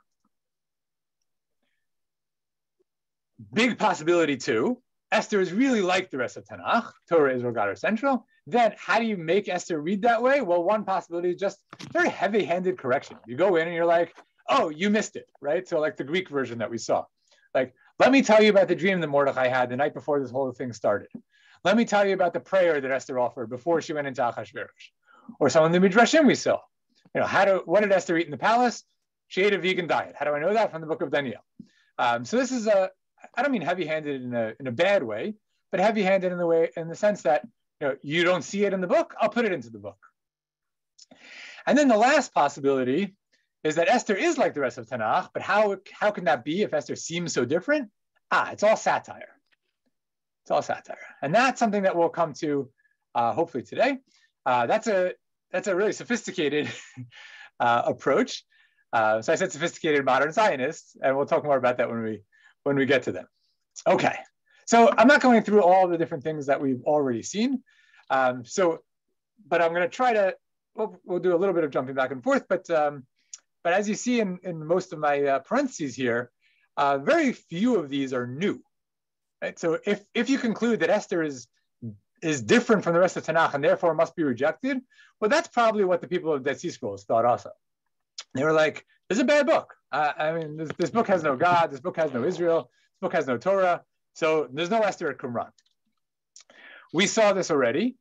Big possibility too. Esther is really like the rest of Tanakh. Torah, Israel, God are central. Then how do you make Esther read that way? Well, one possibility is just very heavy-handed correction. You go in and you're like, oh, you missed it, right? So like the Greek version that we saw. Like, let me tell you about the dream that Mordechai had the night before this whole thing started. Let me tell you about the prayer that Esther offered before she went into Achashverosh. Or some of the Midrashim we saw. You know, how do what did Esther eat in the palace? She ate a vegan diet. How do I know that? From the book of Daniel. Um, so this is a, I don't mean heavy-handed in a, in a bad way, but heavy-handed in the way, in the sense that, you know, you don't see it in the book, I'll put it into the book. And then the last possibility is that Esther is like the rest of Tanakh, but how, how can that be if Esther seems so different? Ah, it's all satire. It's all satire. And that's something that we'll come to uh, hopefully today. Uh, that's a that's a really sophisticated uh, approach. Uh, so I said sophisticated modern Zionists, and we'll talk more about that when we when we get to them. Okay, so I'm not going through all the different things that we've already seen. Um, so, but I'm going to try to. We'll, we'll, do a little bit of jumping back and forth, but um, but as you see in in most of my uh, parentheses here, uh, very few of these are new. Right? So if if you conclude that Esther is is different from the rest of Tanakh and therefore must be rejected, well, that's probably what the people of Dead Sea Scrolls thought also. They were like, this is a bad book. Uh, I mean, this, this, book has no God, this book has no Israel, this book has no Torah. So there's no Esther at Qumran. We saw this already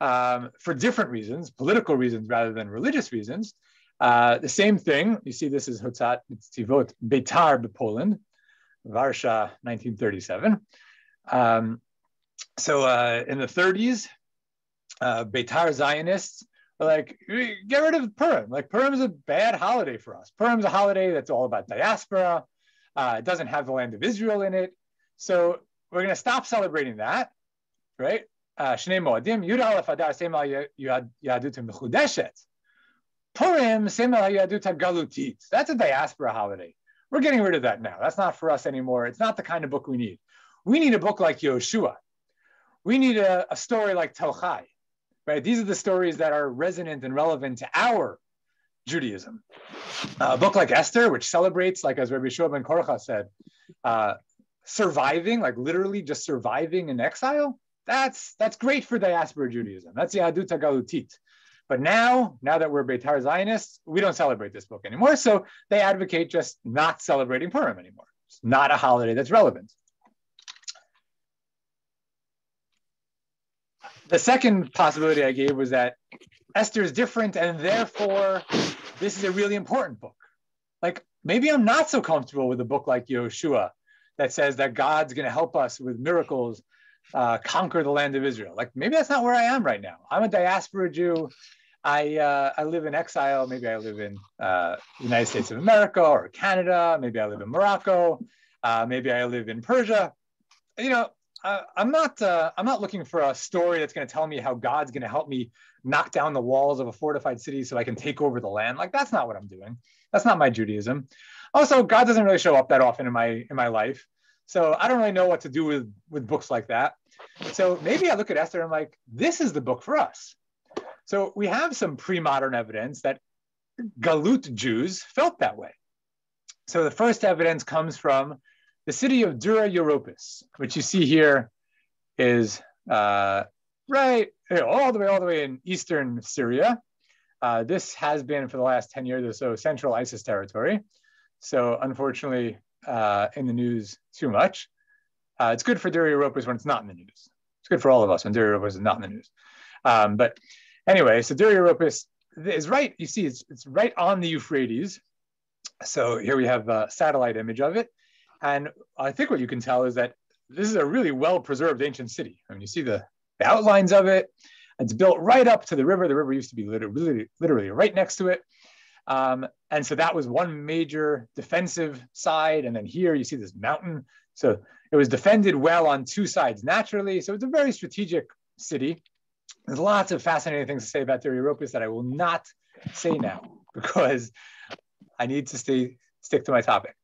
um, for different reasons, political reasons rather than religious reasons. Uh, the same thing, you see this is Hotzat Tivot Beitar Poland, Varsha, 1937. Um, so uh, in the 30s, uh, Beitar Zionists like, get rid of Purim. Like Purim is a bad holiday for us. Purim is a holiday that's all about diaspora. Uh, it doesn't have the land of Israel in it. So we're going to stop celebrating that, right? Uh, Shnei Moadim, Yud Adar Sema Yadutim Mechudeshet. Purim Sema Yaduta Galutit. That's a diaspora holiday. We're getting rid of that now. That's not for us anymore. It's not the kind of book we need. We need a book like Yoshua. We need a, a story like Tel Hai, right? These are the stories that are resonant and relevant to our Judaism. A book like Esther, which celebrates, like as Rabbi Shua ben Korcha said, uh, surviving, like literally just surviving in exile, that's that's great for diaspora Judaism. That's the Aduta Galutit. But now, now that we're Beitar Zionists, we don't celebrate this book anymore. So they advocate just not celebrating Purim anymore. It's not a holiday that's relevant. The second possibility I gave was that Esther is different, and therefore, this is a really important book. Like maybe I'm not so comfortable with a book like Yoshua that says that God's going to help us with miracles uh, conquer the land of Israel. Like maybe that's not where I am right now. I'm a diaspora Jew. I uh, I live in exile. Maybe I live in uh, the United States of America or Canada. Maybe I live in Morocco. Uh, maybe I live in Persia. You know, I, am not uh, I'm not looking for a story that's going to tell me how God's going to help me knock down the walls of a fortified city so I can take over the land. Like that's not what I'm doing. That's not my Judaism. Also, God doesn't really show up that often in my in my life. So I don't really know what to do with with books like that. So maybe I look at Esther and I'm like, this is the book for us. So we have some pre-modern evidence that Galut Jews felt that way. So the first evidence comes from the city of Dura Europos, which you see here is uh, right all the way, all the way in eastern Syria. Uh, this has been for the last 10 years or so central ISIS territory. So unfortunately, uh, in the news too much. Uh, it's good for Dura Europos when it's not in the news. It's good for all of us when Dura Europos is not in the news. Um, but anyway, so Dura Europos is right. You see, it's, it's right on the Euphrates. So here we have a satellite image of it. And I think what you can tell is that this is a really well preserved ancient city. I mean, you see the, the outlines of it. It's built right up to the river. The river used to be literally, literally right next to it. Um, and so that was one major defensive side. And then here you see this mountain. So it was defended well on two sides naturally. So it's a very strategic city. There's lots of fascinating things to say about Dura Europos that I will not say now because I need to stay stick to my topic.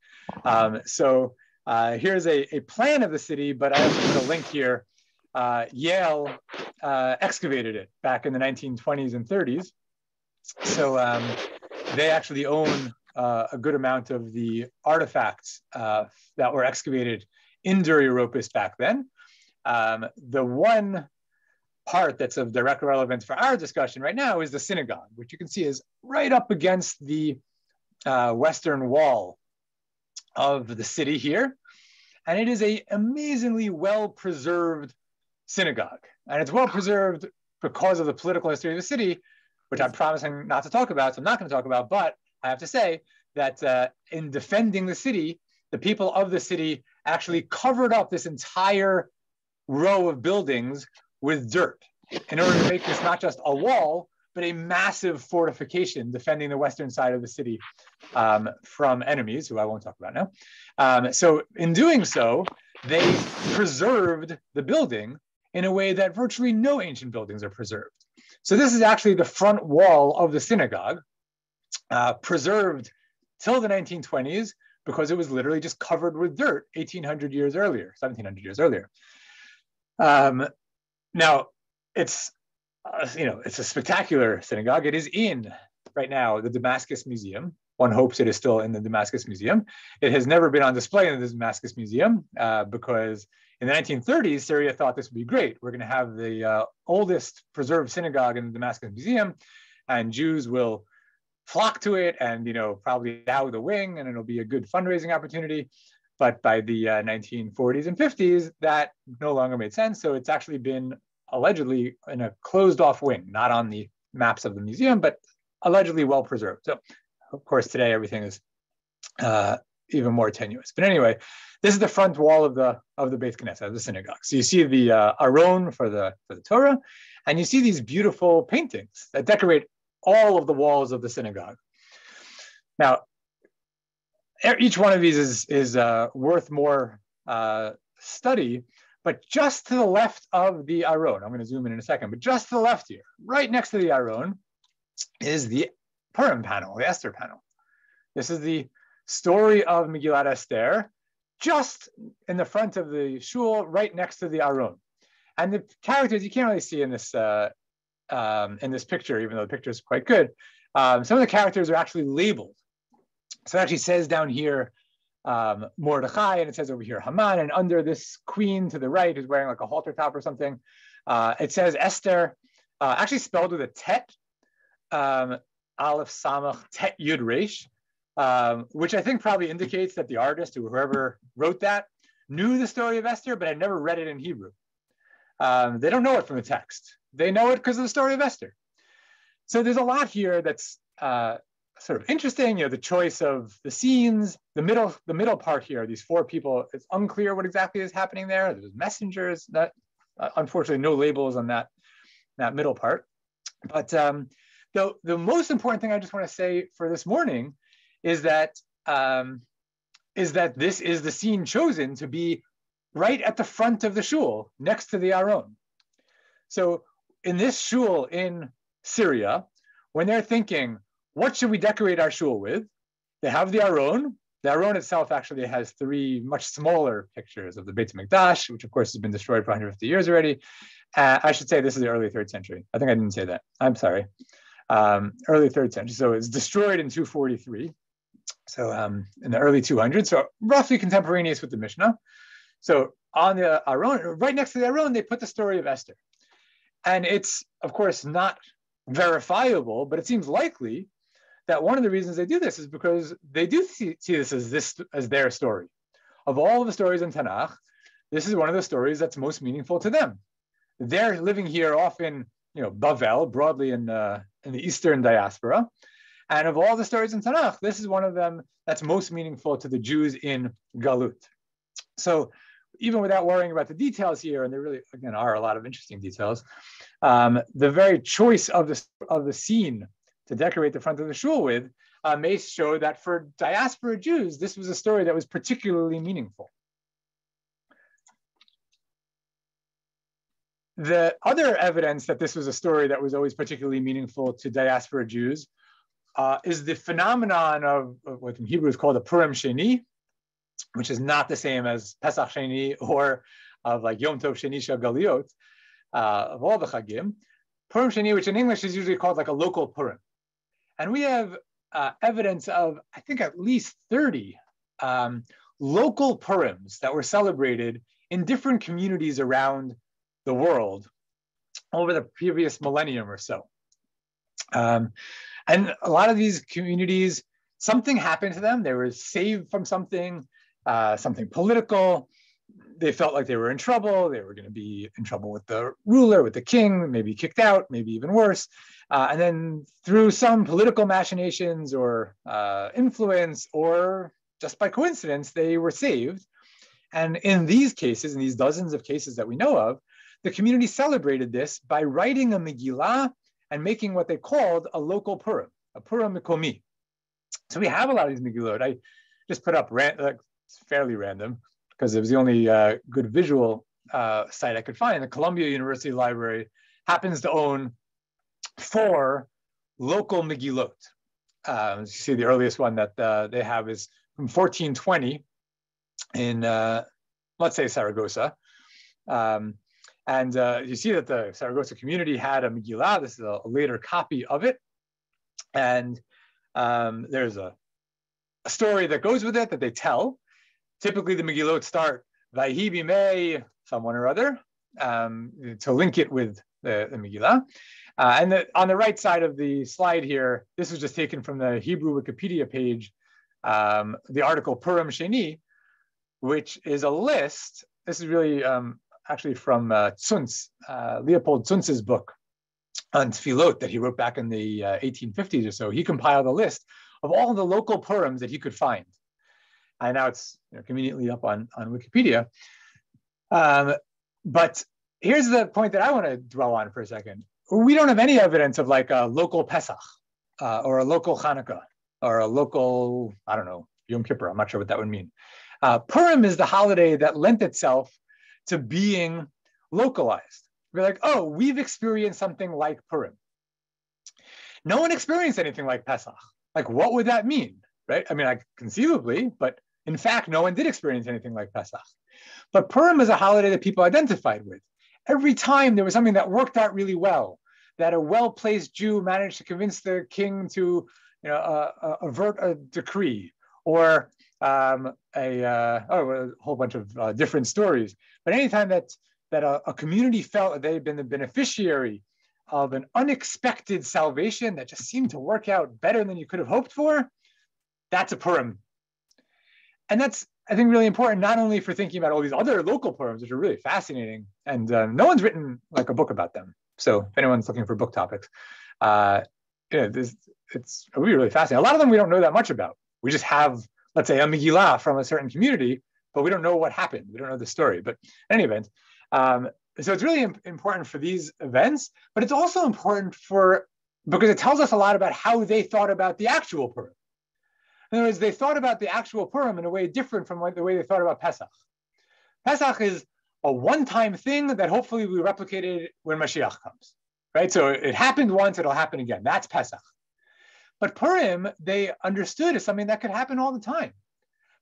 Um, so uh, here's a, a plan of the city, but I also put a link here. Uh, Yale uh, excavated it back in the 1920s and 30s. So um, they actually own uh, a good amount of the artifacts uh, that were excavated in Dura Europos back then. Um, the one part that's of direct relevance for our discussion right now is the synagogue, which you can see is right up against the uh, western wall of the city here. And it is a amazingly well preserved synagogue. And it's well preserved because of the political history of the city, which I'm promising not to talk about. So I'm not going to talk about, but I have to say that uh, in defending the city, the people of the city actually covered up this entire row of buildings with dirt in order to make this not just a wall, but a massive fortification defending the western side of the city um, from enemies, who I won't talk about now. Um, so, in doing so, they preserved the building in a way that virtually no ancient buildings are preserved. So, this is actually the front wall of the synagogue, uh, preserved till the 1920s because it was literally just covered with dirt 1800 years earlier, 1700 years earlier. Um, now, it's uh, you know it's a spectacular synagogue. It is in right now the Damascus Museum. One hopes it is still in the Damascus Museum. It has never been on display in the Damascus Museum uh, because in the 1930s, Syria thought this would be great. We're going to have the uh, oldest preserved synagogue in the Damascus Museum, and Jews will flock to it and you know probably out the wing and it'll be a good fundraising opportunity but by the uh, 1940s and 50s, that no longer made sense. So it's actually been allegedly in a closed off wing, not on the maps of the museum, but allegedly well preserved. So of course, today everything is uh, even more tenuous. But anyway, this is the front wall of the of the Beit Knesset, the synagogue. So you see the uh, Aron for the for the Torah, and you see these beautiful paintings that decorate all of the walls of the synagogue. Now, each one of these is is uh, worth more uh, study. But just to the left of the Aron, I'm going to zoom in in a second. But just to the left here, right next to the Aron, is the Purim panel, the Esther panel. This is the story of Megillat Esther, just in the front of the shul, right next to the Aron. And the characters you can't really see in this uh, um, in this picture, even though the picture is quite good. Um, some of the characters are actually labeled. So it actually says down here um, Mordechai, and it says over here Haman, and under this queen to the right who's wearing like a halter top or something, uh, it says Esther, uh, actually spelled with a tet, um, Aleph Samach Tet Yud Resh, um, which I think probably indicates that the artist or whoever wrote that knew the story of Esther, but had never read it in Hebrew. Um, they don't know it from the text. They know it because of the story of Esther. So there's a lot here that's uh, sort of interesting. You know, the choice of the scenes, the middle, the middle part here. These four people. It's unclear what exactly is happening there. There's messengers. That uh, unfortunately no labels on that that middle part. But um, the the most important thing I just want to say for this morning is that um, is that this is the scene chosen to be right at the front of the shul, next to the Aron. So in this shul in Syria, when they're thinking, what should we decorate our shul with? They have the Aron. The Aron itself actually has three much smaller pictures of the Beit Mikdash, which of course has been destroyed for 150 years already. Uh, I should say this is the early third century. I think I didn't say that. I'm sorry. Um, early third century. So it's destroyed in 243. So um, in the early 200s, so roughly contemporaneous with the Mishnah. So on the Aron, right next to the Aron, they put the story of Esther. And it's, of course, not verifiable, but it seems likely that one of the reasons they do this is because they do see, see this as this as their story. Of all the stories in Tanakh, this is one of the stories that's most meaningful to them. They're living here often, you know, Bavel, broadly in, uh, in the Eastern diaspora. And of all the stories in Tanakh, this is one of them that's most meaningful to the Jews in Galut. So even without worrying about the details here, and there really, again, are a lot of interesting details, um, the very choice of the, of the scene to decorate the front of the shul with uh, may show that for diaspora Jews, this was a story that was particularly meaningful. The other evidence that this was a story that was always particularly meaningful to diaspora Jews uh, is the phenomenon of, of, what in Hebrew is called a Purim Sheni, which is not the same as Pesach Sheni or of like Yom Tov Sheni Shel Galiot, uh, of all the Chagim. Purim Sheni, which in English is usually called like a local Purim. And we have uh, evidence of, I think, at least 30 um, local Purims that were celebrated in different communities around the world over the previous millennium or so. Um, and a lot of these communities, something happened to them. They were saved from something, uh, something political. They felt like they were in trouble. They were going to be in trouble with the ruler, with the king, maybe kicked out, maybe even worse. Uh, and then through some political machinations or uh, influence, or just by coincidence, they were saved. And in these cases, in these dozens of cases that we know of, the community celebrated this by writing a Megillah and making what they called a local Purim, a Purim Mikomi. So we have a lot of these Megillot. I just put up ran- uh, fairly random because it was the only uh, good visual uh, site I could find. The Columbia University Library happens to own four local Megillot. Uh, you see, the earliest one that uh, they have is from 1420 in, uh, let's say, Saragossa. Um, and uh, you see that the Saragossa community had a Megillah. This is a, a later copy of it. And um, there's a, a, story that goes with it that they tell. Typically, the Megillot start Vayhi bimei, someone or other, um, to link it with the, the Megillah. Uh, and the, on the right side of the slide here, this was just taken from the Hebrew Wikipedia page, um, the article Purim Sheni, which is a list. This is really um, actually from uh, uh, Leopold Zunz's book on Tfilot that he wrote back in the uh, 1850s or so. He compiled a list of all the local Purims that he could find. And now it's you know, conveniently up on, on Wikipedia. Um, but here's the point that I want to dwell on for a second. We don't have any evidence of like a local Pesach uh, or a local Hanukkah or a local, I don't know, Yom Kippur. I'm not sure what that would mean. Uh, Purim is the holiday that lent itself to being localized. We're like, oh, we've experienced something like Purim. No one experienced anything like Pesach. Like, what would that mean? Right? I mean, I conceivably, but in fact, no one did experience anything like Pesach. But Purim is a holiday that people identified with. Every time there was something that worked out really well, that a well-placed Jew managed to convince the king to you know, uh, uh, avert a decree, or um, a, uh, oh, a whole bunch of uh, different stories. But anytime that, that a, a community felt that they had been the beneficiary of an unexpected salvation that just seemed to work out better than you could have hoped for, that's a Purim. And that's, I think, really important, not only for thinking about all these other local Purims, which are really fascinating, and uh, no one's written like a book about them. So if anyone's looking for book topics, uh, this, it's really, really fascinating. A lot of them we don't know that much about. We just have, let's say, a Megillah from a certain community, but we don't know what happened. We don't know the story. But in any event, um, so it's really important for these events, but it's also important for because it tells us a lot about how they thought about the actual Purim. In other words, they thought about the actual Purim in a way different from the way they thought about Pesach. Pesach is a one-time thing that hopefully we replicated when Mashiach comes, right? So it happened once, it'll happen again. That's Pesach. But Purim, they understood as something that could happen all the time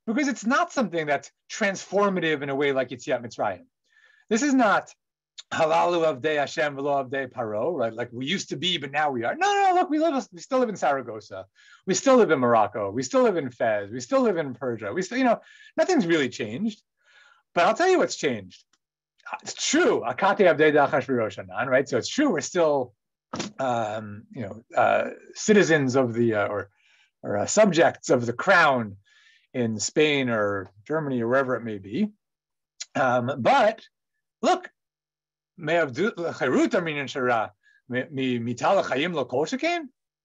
because it's not something that's transformative in a way like Yetziat Mitzrayim. This is not halalu avdei Hashem v'lo avdei Paro, right? Like we used to be, but now we are. No, no, look, we live, we still live in Saragossa, we still live in Morocco, we still live in Fez, we still live in Persia, we still, you know, nothing's really changed. But I'll tell you what's changed. It's true, Akate Avdei Dachashviroshanan, right? So it's true, we're still um, you know, uh, citizens of the uh, or or uh, subjects of the crown in Spain or Germany or wherever it may be. Um, but look,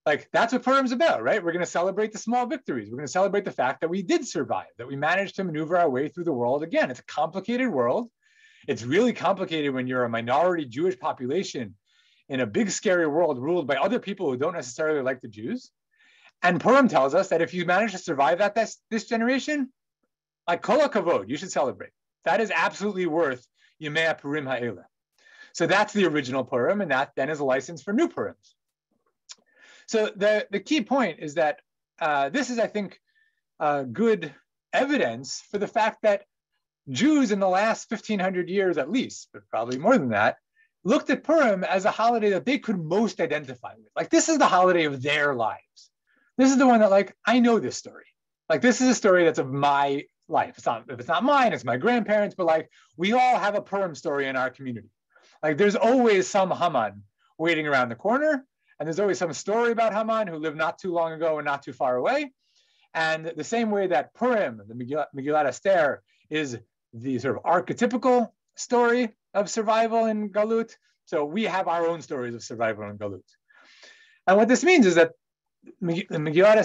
like that's what Purim's about, right? We're going to celebrate the small victories. We're going to celebrate the fact that we did survive, that we managed to maneuver our way through the world again. It's a complicated world. It's really complicated when you're a minority Jewish population in a big, scary world ruled by other people who don't necessarily like the Jews. And Purim tells us that if you manage to survive that this, this generation, like kol kavod, you should celebrate. That is absolutely worth Yemei Purim Ha'ela. So that's the original Purim, and that then is a license for new Purims. So the, the key point is that uh, this is, I think, uh, good evidence for the fact that Jews in the last 1500 years at least, but probably more than that, looked at Purim as a holiday that they could most identify with. Like, this is the holiday of their lives. This is the one that, like, I know this story. Like, this is a story that's of my life. It's not, if it's not mine, it's my grandparents, but like, we all have a Purim story in our community. Like, there's always some Haman waiting around the corner, and there's always some story about Haman who lived not too long ago and not too far away. And the same way that Purim, the Megillat, Megillat Esther, is the sort of archetypical story of survival in Galut. So we have our own stories of survival in Galut. And what this means is that Megillat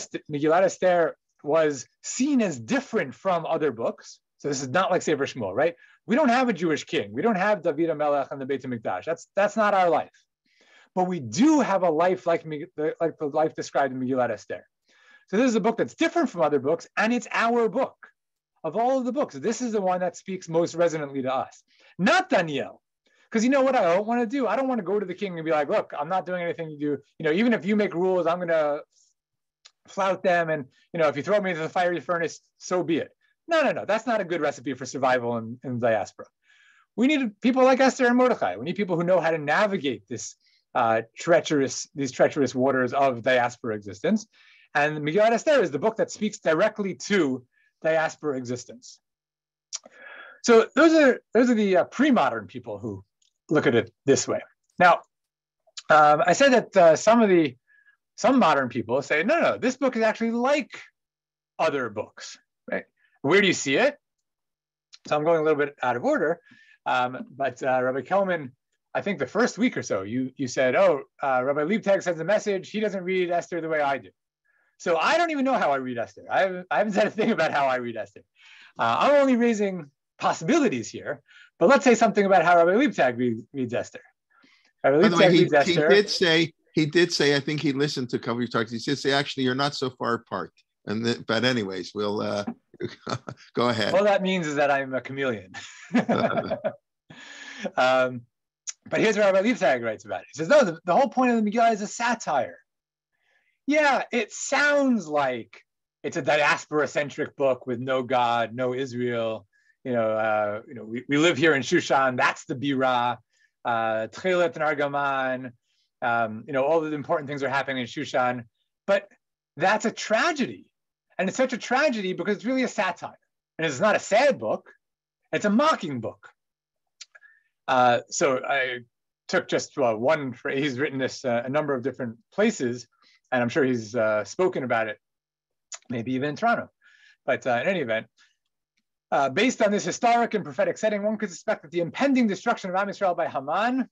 Esther was seen as different from other books. So this is not like Sefer Shmuel, right? We don't have a Jewish king. We don't have David HaMelech and the Beit HaMikdash. That's, that's not our life. But we do have a life like, like the life described in Megillat Esther. So this is a book that's different from other books, and it's our book. Of all of the books, this is the one that speaks most resonantly to us not Daniel. Because you know what I don't want to do? I don't want to go to the king and be like, look, I'm not doing anything to do, you know, even if you make rules, I'm going to flout them. And, you know, if you throw me into the fiery furnace, so be it. No, no, no. That's not a good recipe for survival in, in diaspora. We need people like Esther and Mordechai. We need people who know how to navigate this uh, treacherous, these treacherous waters of diaspora existence. And Megillat Esther is the book that speaks directly to diaspora existence. So those are those are the uh, pre-modern people who look at it this way. Now, um, I said that uh, some of the some modern people say, no, no, this book is actually like other books. Right? Where do you see it? So I'm going a little bit out of order, um, but uh, Rabbi Kelman, I think the first week or so, you you said, "Oh, uh, Rabbi Leibtag sends a message. He doesn't read Esther the way I do." So I don't even know how I read Esther. I haven't, I haven't said a thing about how I read Esther. Uh, I'm only raising possibilities here. But let's say something about how Rabbi Leibtag reads, reads Esther. Rabbi By the way, he, he did say he did say I think he listened to a couple of talks. He did say actually you're not so far apart. And the, but anyways, we'll uh, go ahead. All that means is that I'm a chameleon. um, but here's what Rabbi Leibtag writes about it. He says, no, the, the whole point of the Megillah is a satire. Yeah, it sounds like it's a diaspora-centric book with no God, no Israel. You know, uh, you know, we, we live here in Shushan. That's the Bira, uh, Tchelet and Argaman. Um, you know, all the important things are happening in Shushan, but that's a tragedy, and it's such a tragedy because it's really a satire, and it's not a sad book; it's a mocking book. Uh, so I took just uh, one phrase. He's written this uh, a number of different places, and I'm sure he's uh, spoken about it, maybe even in Toronto. But uh, in any event, uh, based on this historic and prophetic setting, one could suspect that the impending destruction of Am Yisrael by Haman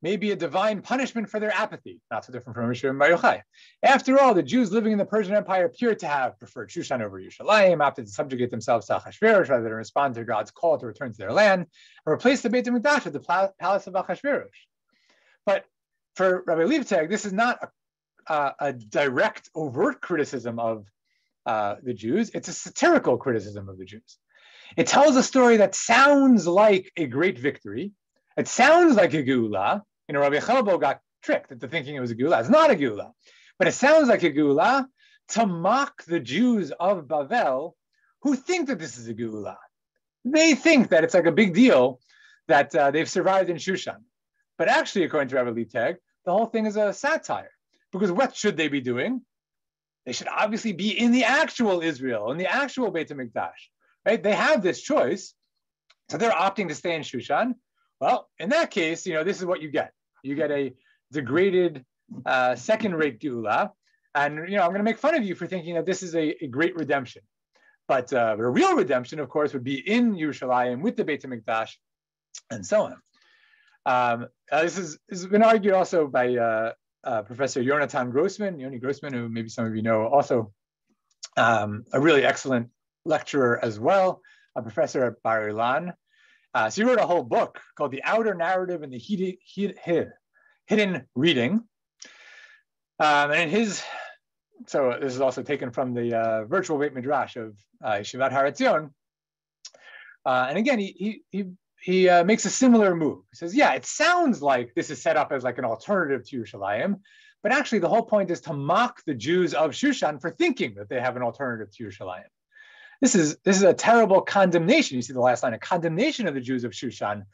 may be a divine punishment for their apathy, not so different from Bar Yochai. After all, the Jews living in the Persian Empire appear to have preferred Shushan over Yerushalayim, opted to subjugate themselves to Achashverosh rather than respond to God's call to return to their land, and replace the Beit HaMikdash with the palace of Achashverosh. But for Rabbi Leibtag, this is not a, a direct, overt criticism of uh, the Jews, it's a satirical criticism of the Jews. It tells a story that sounds like a great victory, it sounds like a geula. You know, Rabbi Chelbo got tricked into thinking it was a geula. It's not a geula, but it sounds like a geula to mock the Jews of Bavel who think that this is a geula. They think that it's like a big deal that uh, they've survived in Shushan. But actually, according to Rabbi Leibtag, the whole thing is a satire. Because what should they be doing? They should obviously be in the actual Israel, in the actual Beit HaMikdash, right? They have this choice. So they're opting to stay in Shushan. Well, in that case, you know, this is what you get. You get a degraded uh, second-rate geula, and you know, I'm going to make fun of you for thinking that this is a, a great redemption. But uh, the real redemption, of course, would be in Yerushalayim with the Beit HaMikdash, and so on. Um, uh, this, is, this has been argued also by uh, uh, Professor Jonathan Grossman, Yoni Grossman, who maybe some of you know, also um, a really excellent lecturer as well, a professor at Bar Ilan. Uh, so he wrote a whole book called The Outer Narrative and the Hidden, Hidden Reading. Um, and in his, so this is also taken from the uh, virtual Beit Midrash of uh, Yeshivat Har Etzion. Uh, and again, he, he, he, he uh, makes a similar move. He says, yeah, it sounds like this is set up as like an alternative to Yerushalayim, but actually the whole point is to mock the Jews of Shushan for thinking that they have an alternative to Yerushalayim. This is, this is a terrible condemnation. You see the last line, a condemnation of the Jews of Shushan,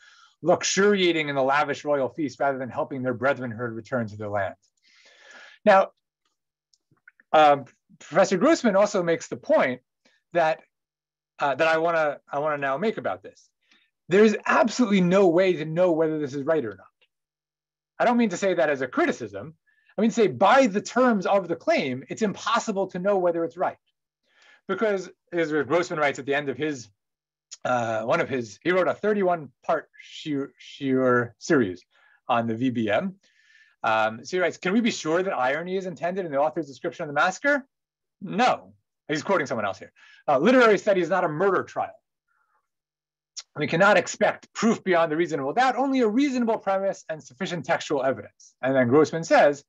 luxuriating in the lavish royal feast rather than helping their brethren who return to their land. Now, um, Professor Grossman also makes the point that uh, that I want to I want to now make about this. There is absolutely no way to know whether this is right or not. I don't mean to say that as a criticism. I mean to say by the terms of the claim, it's impossible to know whether it's right because as Grossman writes at the end of his uh, one of his, he wrote a 31 part shiur, series on the VBM. Um, so he writes, can we be sure that irony is intended in the author's description of the massacre? No. He's quoting someone else here. Uh, literary study is not a murder trial. We cannot expect proof beyond the reasonable doubt, only a reasonable premise and sufficient textual evidence. And then Grossman says,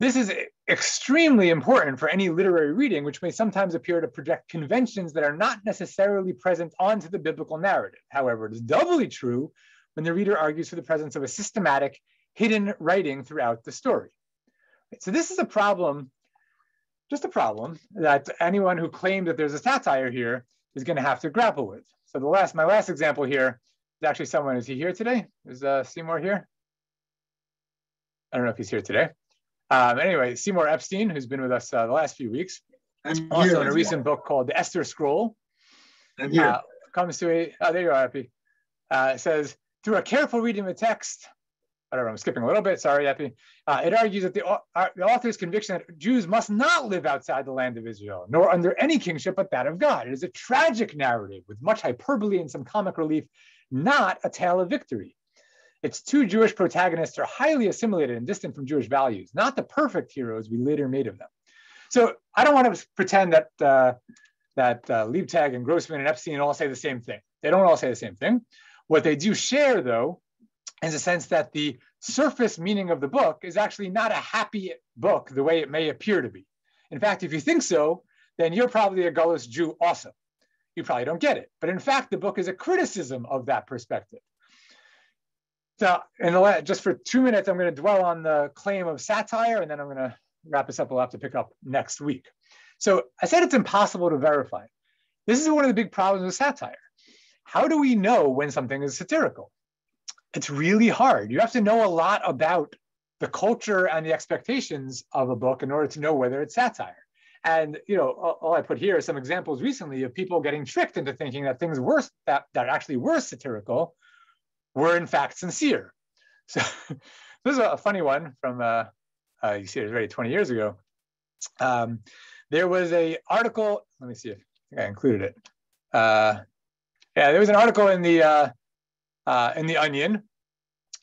this is extremely important for any literary reading, which may sometimes appear to project conventions that are not necessarily present onto the biblical narrative. However, it is doubly true when the reader argues for the presence of a systematic, hidden writing throughout the story. So this is a problem, just a problem that anyone who claimed that there's a satire here is going to have to grapple with. So the last, my last example here is actually someone. Is he here today? Is uh, Seymour here? I don't know if he's here today. Um, anyway, Seymour Epstein, who's been with us uh, the last few weeks, I'm also here, in a recent book called The Esther Scroll. I'm here. Uh, comes to a, oh, there you are, Epi. Uh, says, through a careful reading of the text, whatever, I'm skipping a little bit, sorry, Epi. Uh, it argues that the, uh, the author's conviction that Jews must not live outside the land of Israel, nor under any kingship but that of God. It is a tragic narrative with much hyperbole and some comic relief, not a tale of victory. Its two Jewish protagonists are highly assimilated and distant from Jewish values, not the perfect heroes we later made of them. So I don't want to pretend that uh, that uh, Leibtag and Grossman and Epstein all say the same thing. They don't all say the same thing. What they do share, though, is a sense that the surface meaning of the book is actually not a happy book the way it may appear to be. In fact, if you think so, then you're probably a Gullus Jew also. You probably don't get it. But in fact, the book is a criticism of that perspective. So, in the just for two minutes, I'm going to dwell on the claim of satire, and then I'm going to wrap this up. We'll have to pick up next week. So, I said it's impossible to verify. This is one of the big problems with satire. How do we know when something is satirical? It's really hard. You have to know a lot about the culture and the expectations of a book in order to know whether it's satire. And you know, all I put here are some examples recently of people getting tricked into thinking that things were that, that actually were satirical were in fact sincere. So this is a funny one from, uh, uh, you see it was already 20 years ago. Um, there was a article, let me see if I, I included it. Uh, yeah, there was an article in the, uh, uh, in the Onion,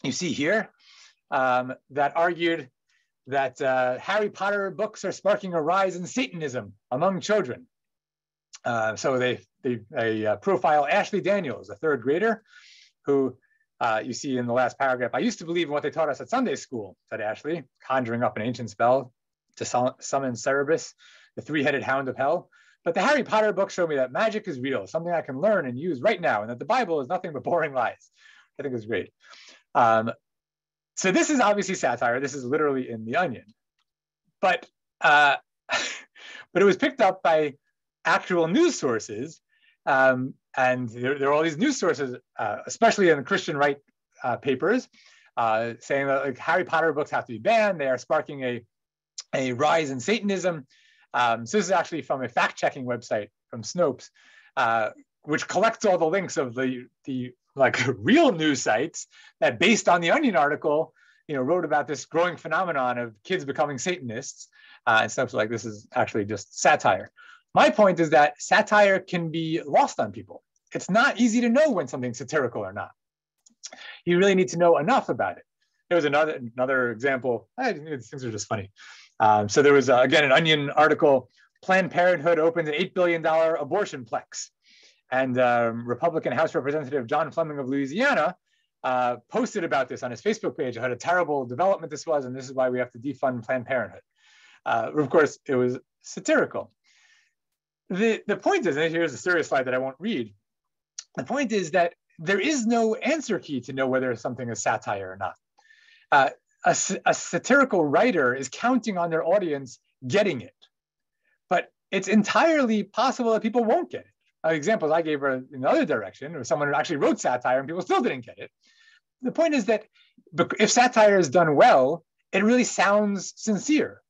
you see here, um, that argued that uh, Harry Potter books are sparking a rise in Satanism among children. So they, they, they profile Ashley Daniels, a third grader, who uh, you see in the last paragraph, I used to believe in what they taught us at Sunday school, said Ashley, conjuring up an ancient spell to summon Cerberus, the three-headed hound of hell. But the Harry Potter books showed me that magic is real, something I can learn and use right now, and that the Bible is nothing but boring lies. I think it's great. Um, so this is obviously satire. This is literally in the Onion, but uh, but it was picked up by actual news sources um, and there, there, are all these news sources, uh, especially in the Christian right uh, papers, uh, saying that like, Harry Potter books have to be banned. They are sparking a, a rise in Satanism. Um, so this is actually from a fact-checking website from Snopes, uh, which collects all the links of the, the like real news sites that based on the Onion article, you know, wrote about this growing phenomenon of kids becoming Satanists. Uh, and stuff like this is actually just satire. My point is that satire can be lost on people. It's not easy to know when something's satirical or not. You really need to know enough about it. There was another another example. I, these things are just funny. Um, so there was uh, again an Onion article. Planned Parenthood opens an eight billion dollar abortion plex, and um, Republican House Representative John Fleming of Louisiana uh, posted about this on his Facebook page. What a terrible development this was, and this is why we have to defund Planned Parenthood. Uh, of course, it was satirical the, the point is, and here's a serious slide that I won't read. The point is that there is no answer key to know whether something is satire or not. Uh, a, a satirical writer is counting on their audience getting it, but it's entirely possible that people won't get it. Uh, examples I gave are in the other direction, or someone who actually wrote satire and people still didn't get it. The point is that if satire is done well, it really sounds sincere.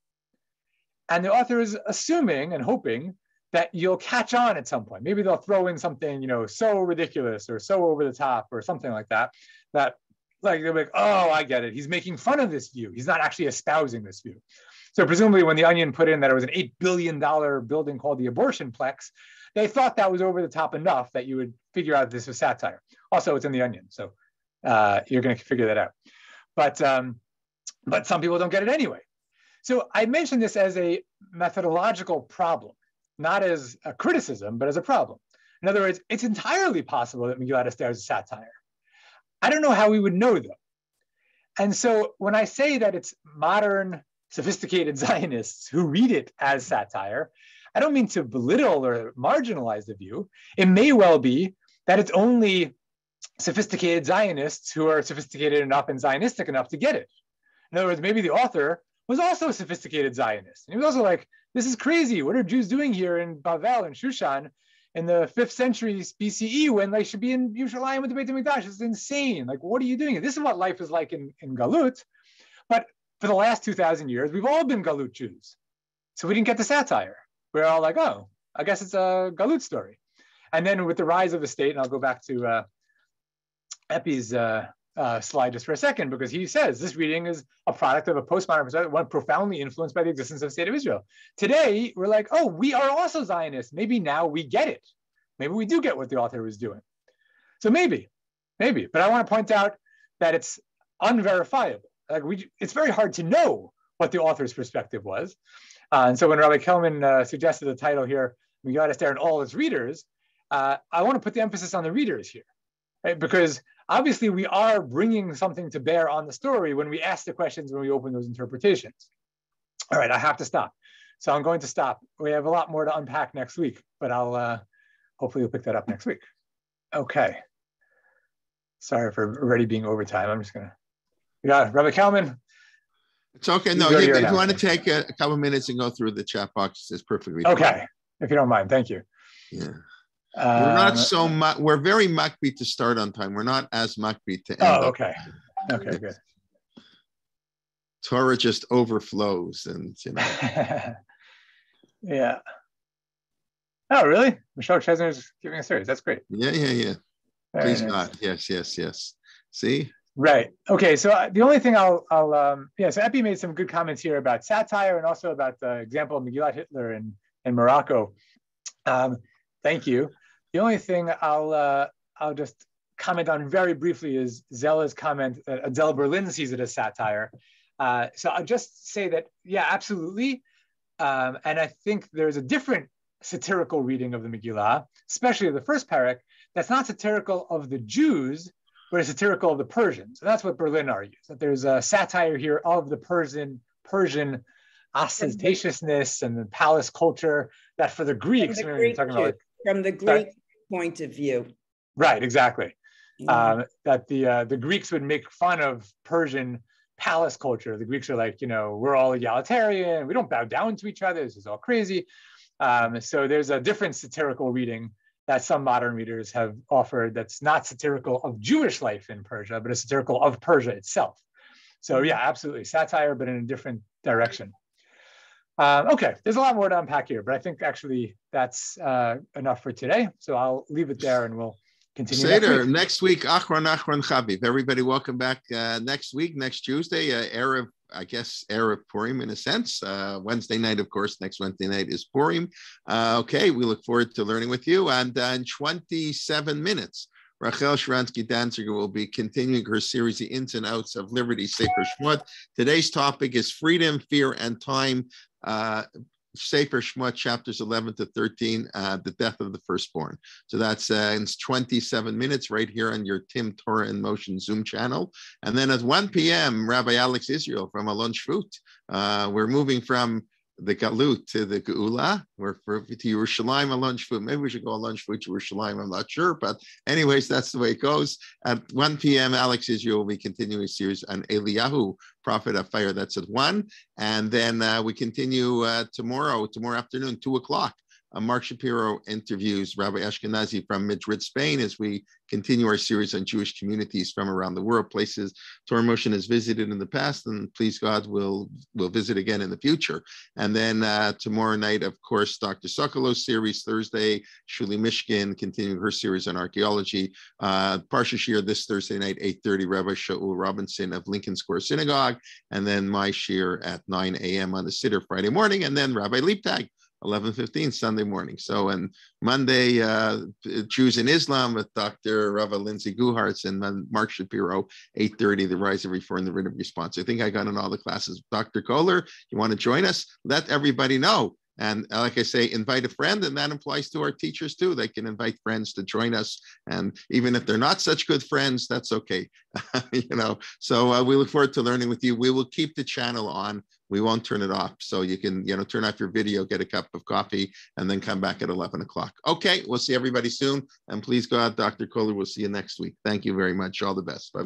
And the author is assuming and hoping that you'll catch on at some point. Maybe they'll throw in something, you know, so ridiculous or so over the top or something like that, that like they're like, oh, I get it. He's making fun of this view. He's not actually espousing this view. So presumably when the Onion put in that it was an $8 billion building called the Abortion Plex, they thought that was over the top enough that you would figure out this was satire. Also, it's in the Onion, so uh, you're going to figure that out. But, um, but some people don't get it anyway. So I mentioned this as a methodological problem not as a criticism, but as a problem. In other words, it's entirely possible that Megillat Esther is a satire. I don't know how we would know though. And so when I say that it's modern, sophisticated Zionists who read it as satire, I don't mean to belittle or marginalize the view. It may well be that it's only sophisticated Zionists who are sophisticated enough and Zionistic enough to get it. In other words, maybe the author was also a sophisticated Zionist. And he was also like, this is crazy. What are Jews doing here in Bavel and Shushan in the fifth century BCE when they should be in Yerushalayim with the Beit HaMikdash? It's insane. Like, what are you doing? This is what life is like in, in Galut. But for the last 2,000 years, we've all been Galut Jews. So we didn't get the satire. We're all like, oh, I guess it's a Galut story. And then with the rise of the state, and I'll go back to uh, Epi's uh, uh, slide just for a second because he says this reading is a product of a postmodern one profoundly influenced by the existence of the state of Israel. Today, we're like, oh, we are also Zionists. Maybe now we get it. Maybe we do get what the author was doing. So maybe, maybe. But I want to point out that it's unverifiable. Like we, it's very hard to know what the author's perspective was. Uh, and so when Rabbi Kelman uh, suggested the title here, Megillat Esther at all its readers, uh, I want to put the emphasis on the readers here, right? Because obviously we are bringing something to bear on the story when we ask the questions, when we open those interpretations. All right, I have to stop. So I'm going to stop. We have a lot more to unpack next week, but I'll uh, hopefully we'll pick that up next week. Okay. Sorry for already being overtime. I'm just gonna, yeah, Rabbi Kelman. It's okay. No, you, if you want to take a, a, couple minutes and go through the chat box, it's perfectly okay. Fine. If you don't mind, thank you. Yeah. Uh, we're not so much. We're very makbid to start on time. We're not as makbid to end. Oh, okay. Okay, good. Torah just overflows, and you know. yeah. Oh, really? Michelle Chesner is giving a series. That's great. Yeah, yeah, yeah. Very Please nice. God. Yes, yes, yes. See. Right. Okay. So uh, the only thing I'll, I'll, um, yeah. So Epi made some good comments here about satire and also about the example of Megillat Hitler in in Morocco. Um, thank you. The only thing I'll uh, I'll just comment on very briefly is Zella's comment that Adele Berlin sees it as satire. Uh, so I'll just say that yeah, absolutely. Um, and I think there's a different satirical reading of the Megillah, especially the first parak, that's not satirical of the Jews, but it's satirical of the Persians. And that's what Berlin argues, that there's a satire here of the Persian, Persian ostentatiousness and the palace culture that for the Greeks, from the Greek, talking about like, from the Greek point of view. Right, exactly. Um, that the uh, the Greeks would make fun of Persian palace culture. The Greeks are like, you know, we're all egalitarian. We don't bow down to each other. This is all crazy. Um, so there's a different satirical reading that some modern readers have offered that's not satirical of Jewish life in Persia, but a satirical of Persia itself. So yeah, absolutely satire, but in a different direction. Uh, okay, there's a lot more to unpack here, but I think actually that's uh, enough for today. So I'll leave it there and we'll continue. Seder, next week, Achron Achron Chabib. Everybody, welcome back uh, next week, next Tuesday, uh, Erev, I guess, Erev Purim in a sense. Uh, Wednesday night, of course, next Wednesday night is Purim. Uh, okay, we look forward to learning with you. And uh, in 27 minutes, Rachel Sharansky Danziger will be continuing her series, The Ins and Outs of Liberty, Sefer Shmot. Today's topic is freedom, fear, and time. Uh, Sefer Shmot, chapters 11 to 13, uh, the death of the firstborn. So that's uh, in 27 minutes right here on your Tim Torah in Motion Zoom channel. And then at 1 p.m., Rabbi Alex Israel from Alon Shvut. Uh, we're moving from the Galut to the Geula. We're for, to Yerushalayim Alon Shvut. Maybe we should go Alon Shvut to Yerushalayim. I'm not sure, but anyways, that's the way it goes. At 1 p.m., Alex Israel will be continuing a series on Eliyahu, prophet of fire. That's at one, and then uh, we continue uh, tomorrow, tomorrow afternoon, two o'clock uh, Mark Shapiro interviews Rabbi Ashkenazi from Madrid, Spain, as we continue our series on Jewish communities from around the world, places Torah Motion has visited in the past, and please God will will visit again in the future. And then uh, tomorrow night, of course, Dr. Sokolow's series. Thursday, Shuli Mishkin continuing her series on archaeology. Uh, Parsha Shiur this Thursday night, 8:30, Rabbi Shaul Robinson of Lincoln Square Synagogue, and then my shiur at 9 a.m. on the Siddur Friday morning, and then Rabbi Leibtag 11:15 Sunday morning. So and Monday, uh, Jews in Islam with Dr. Rava Lindsay Guhartz and Mark Shapiro, 8:30, the Rise of Reform the Written Response. I think I got in all the classes. Dr. Koller, you want to join us? Let everybody know. And like I say, invite a friend, and that applies to our teachers too. They can invite friends to join us, and even if they're not such good friends, that's okay. you know. So uh, we look forward to learning with you. We will keep the channel on. We won't turn it off, so you can you know turn off your video, get a cup of coffee, and then come back at eleven o'clock. Okay, we'll see everybody soon, and please go out, Dr. Koller, we'll see you next week. Thank you very much. All the best. Bye.